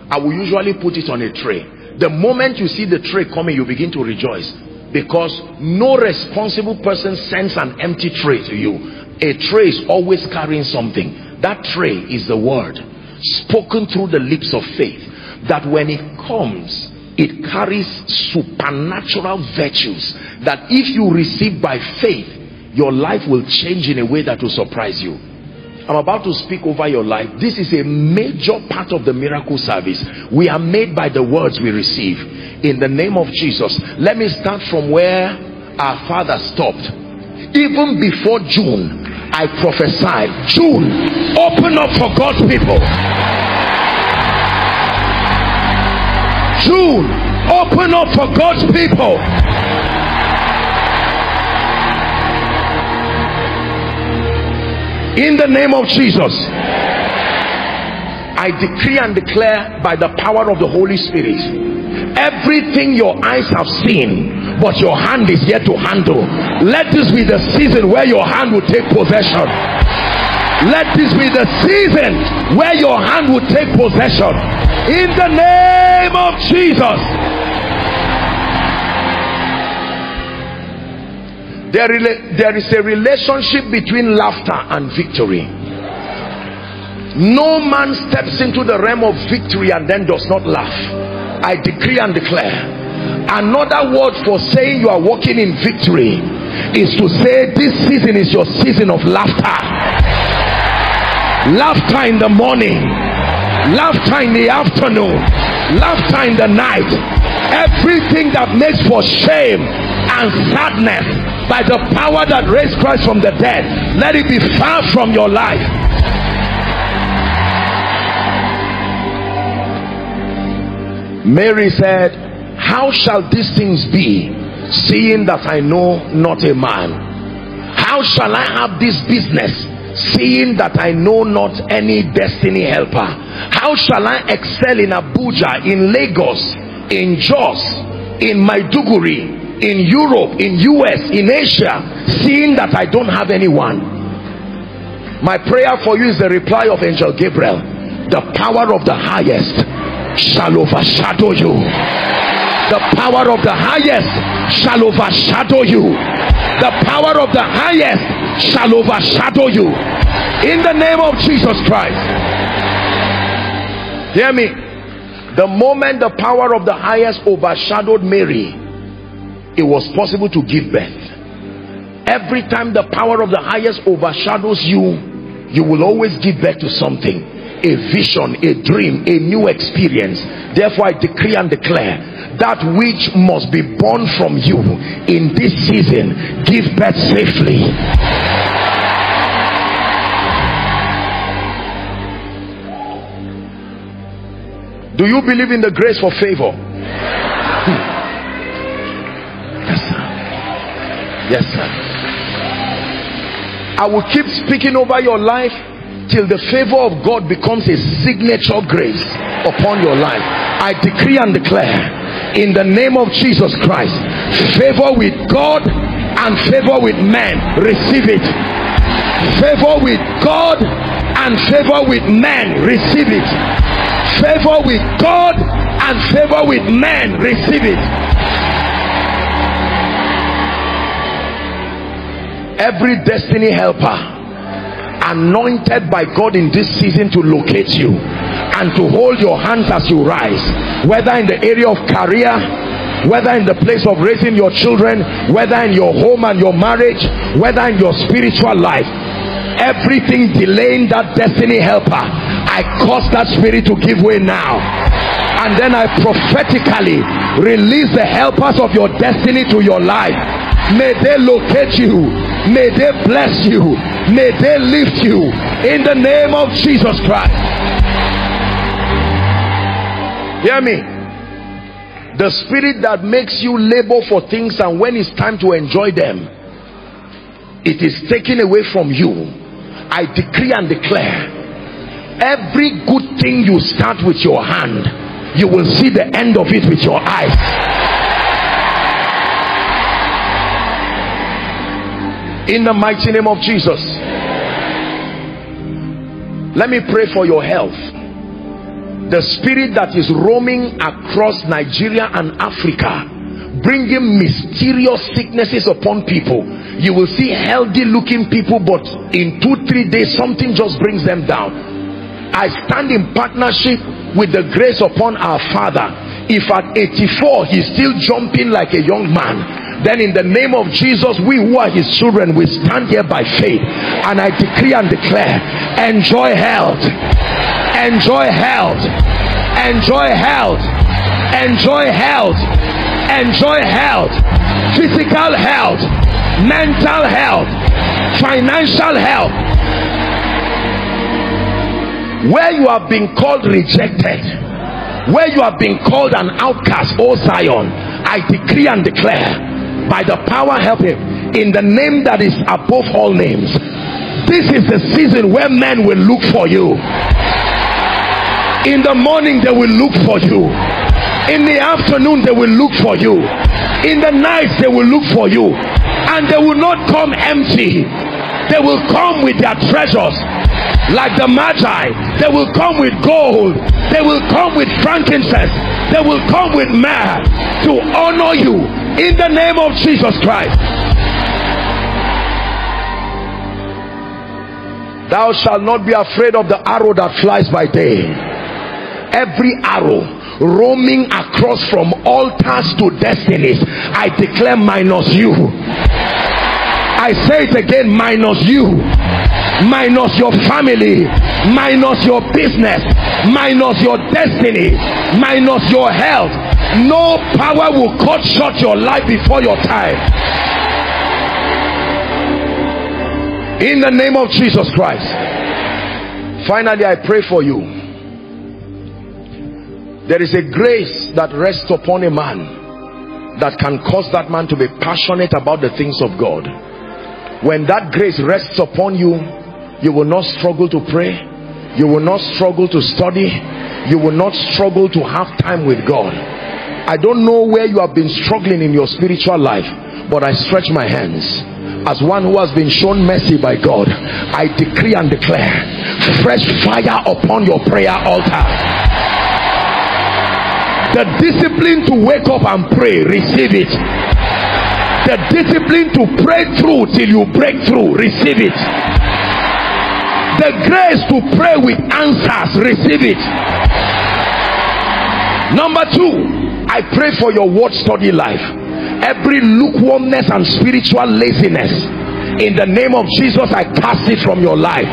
I will usually put it on a tray. The moment you see the tray coming, you begin to rejoice because no responsible person sends an empty tray to you. A tray is always carrying something. That tray is the word spoken through the lips of faith that when it comes, it carries supernatural virtues that if you receive by faith, your life will change in a way that will surprise you. I'm about to speak over your life. This is a major part of the miracle service. We are made by the words we receive. In the name of Jesus, let me start from where our father stopped. Even before June, I prophesied, June, open up for God's people. June, open up for God's people. In the name of Jesus. I decree and declare by the power of the Holy Spirit everything your eyes have seen but your hand is yet to handle let this be the season where your hand will take possession let this be the season where your hand will take possession in the name of Jesus. There, is a relationship between laughter and victory. No man steps into the realm of victory and then does not laugh. I decree and declare. Another word for saying you are walking in victory is to say this season is your season of laughter. Laughter in the morning laughter in the afternoon. Laughter in the night. Everything that makes for shame and sadness by the power that raised Christ from the dead let it be far from your life. Mary said, How shall these things be, seeing that I know not a man? How shall I have this business, seeing that I know not any destiny helper? How shall I excel in Abuja, in Lagos, in Jos, in Maiduguri, in Europe, in US, in Asia, seeing that I don't have anyone? My prayer for you is the reply of Angel Gabriel. The power of the highest shall overshadow you the power of the highest shall overshadow you the power of the highest shall overshadow you. In the name of jesus christ. Hear me. The moment the power of the highest overshadowed mary it was possible to give birth. Every time the power of the highest overshadows you you will always give birth to something a vision, a dream, a new experience. Therefore, I decree and declare that which must be born from you in this season, give birth safely. Do you believe in the grace for favor? Hmm. Yes, sir. Yes, sir. I will keep speaking over your life till the favor of God becomes a signature grace upon your life. I decree and declare in the name of Jesus Christ, favor with God and favor with men. Receive it. Favor with God and favor with men. Receive it. Favor with God and favor with men. Receive it. Every destiny helper anointed by God in this season to locate you and to hold your hands as you rise whether in the area of career whether in the place of raising your children whether in your home and your marriage whether in your spiritual life. Everything delaying that destiny helper I cause that spirit to give way now. And then I prophetically release the helpers of your destiny to your life. May they locate you may they bless you. May they lift you. In the name of Jesus Christ. Hear me. The spirit that makes you labor for things and when it's time to enjoy them it is taken away from you. I decree and declare every good thing you start with your hand you will see the end of it with your eyes in the mighty name of Jesus. Let me pray for your health. The spirit that is roaming across Nigeria and Africa bringing mysterious sicknesses upon people. You will see healthy looking people but in two three days something just brings them down. I stand in partnership with the grace upon our father. If at 84 he's still jumping like a young man then in the name of Jesus we who are his children we stand here by faith. And I decree and declare enjoy health. Enjoy health. Enjoy health. Enjoy health. Enjoy health. Physical health. Mental health. Financial health. Where you have been called rejected. Where you have been called an outcast O Zion I decree and declare by the power help him. In the name that is above all names. This is the season where men will look for you. In the morning they will look for you. In the afternoon they will look for you. In the night they will look for you. And they will not come empty. They will come with their treasures. Like the magi they will come with gold. They will come with frankincense. They will come with myrrh to honor you in the name of Jesus Christ. Thou shalt not be afraid of the arrow that flies by day. Every arrow roaming across from altars to destinies, I declare minus you. I say it again minus you, minus your family, minus your business, minus your destiny, minus your health, no power will cut short your life before your time. In the name of Jesus Christ. Finally I pray for you. There is a grace that rests upon a man that can cause that man to be passionate about the things of God. When that grace rests upon you you will not struggle to pray. You will not struggle to study. You will not struggle to have time with God I don't know where you have been struggling in your spiritual life but I stretch my hands. As one who has been shown mercy by God I decree and declare fresh fire upon your prayer altar. The discipline to wake up and pray receive it. The discipline to pray through till you break through receive it. The grace to pray with answers receive it. Number two i pray for your word study life. Every lukewarmness and spiritual laziness in the name of jesus i cast it from your life.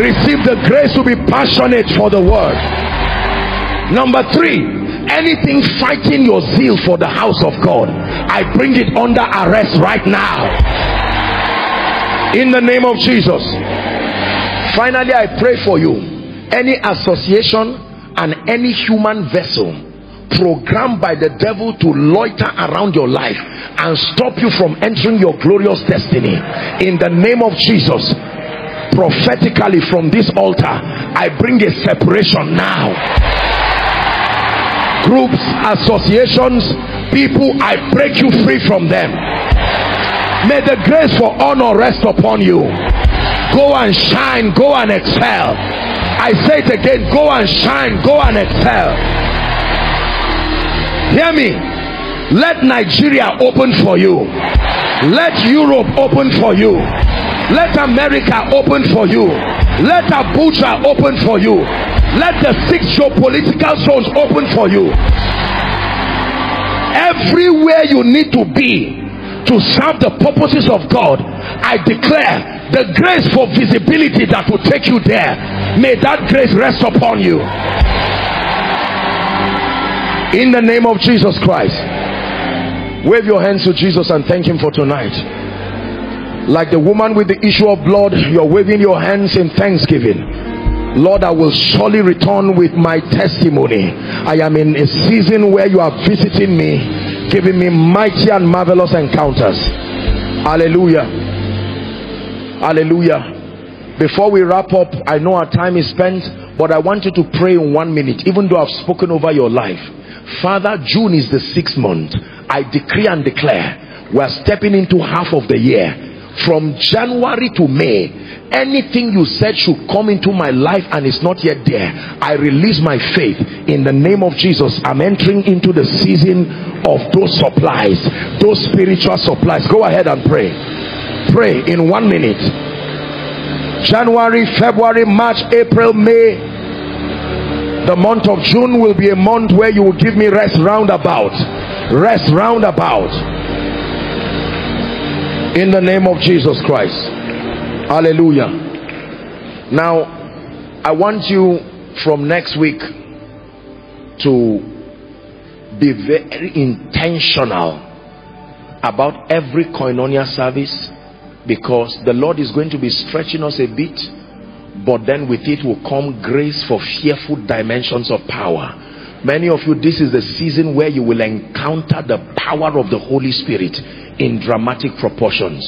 Receive the grace to be passionate for the word. Number three anything fighting your zeal for the house of god i bring it under arrest right now. In the name of jesus. Finally i pray for you. Any association and any human vessel programmed by the devil to loiter around your life and stop you from entering your glorious destiny. In the name of jesus prophetically from this altar i bring a separation now. Groups associations people i break you free from them. May the grace for honor rest upon you. Go and shine go and excel. I say it again go and shine go and excel hear me. Let nigeria open for you. Let europe open for you. Let america open for you. Let abuja open for you. Let the six geopolitical zones open for you. Everywhere you need to be to serve the purposes of god i declare the grace for visibility that will take you there. May that grace rest upon you in the name of jesus christ. Wave your hands to jesus and thank him for tonight. Like the woman with the issue of blood you're waving your hands in thanksgiving. Lord i will surely return with my testimony. I am in a season where you are visiting me giving me mighty and marvelous encounters. Hallelujah. Hallelujah. Before we wrap up i know our time is spent but i want you to pray in one minute even though i've spoken over your life father june is the sixth month. I decree and declare we're stepping into half of the year. From January to May anything you said should come into my life and it's not yet there. I release my faith in the name of Jesus. I'm entering into the season of those supplies those spiritual supplies. Go ahead and pray. Pray in one minute. January February March April May the month of June will be a month where you will give me rest roundabout. Rest roundabout. In the name of Jesus Christ. Hallelujah. Now I want you from next week to be very intentional about every koinonia service because the Lord is going to be stretching us a bit but then with it will come grace for fearful dimensions of power. Many of you this is the season where you will encounter the power of the Holy Spirit in dramatic proportions.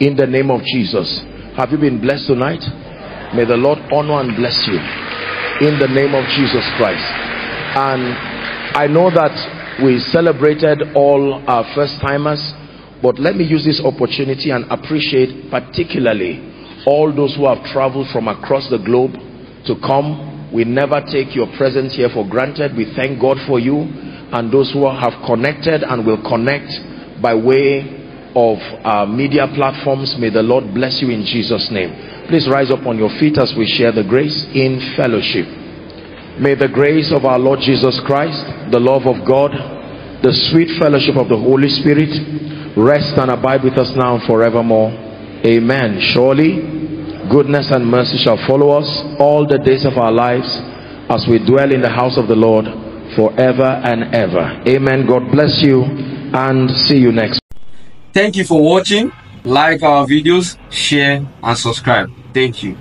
In the name of Jesus. Have you been blessed tonight? May the Lord honor and bless you. In the name of Jesus Christ. And I know that we celebrated all our first timers but let me use this opportunity and appreciate particularly all those who have traveled from across the globe to come we never take your presence here for granted we thank God for you and those who have connected and will connect by way of uh, media platforms may the Lord bless you in Jesus name Please rise up on your feet as we share the grace in fellowship. May the grace of our Lord Jesus Christ, the love of God, the sweet fellowship of the Holy Spirit rest and abide with us now and forevermore. Amen. Surely, goodness and mercy shall follow us all the days of our lives as we dwell in the house of the Lord forever and ever. Amen. God bless you and see you next. Thank you for watching. Like our videos, share and subscribe. Thank you.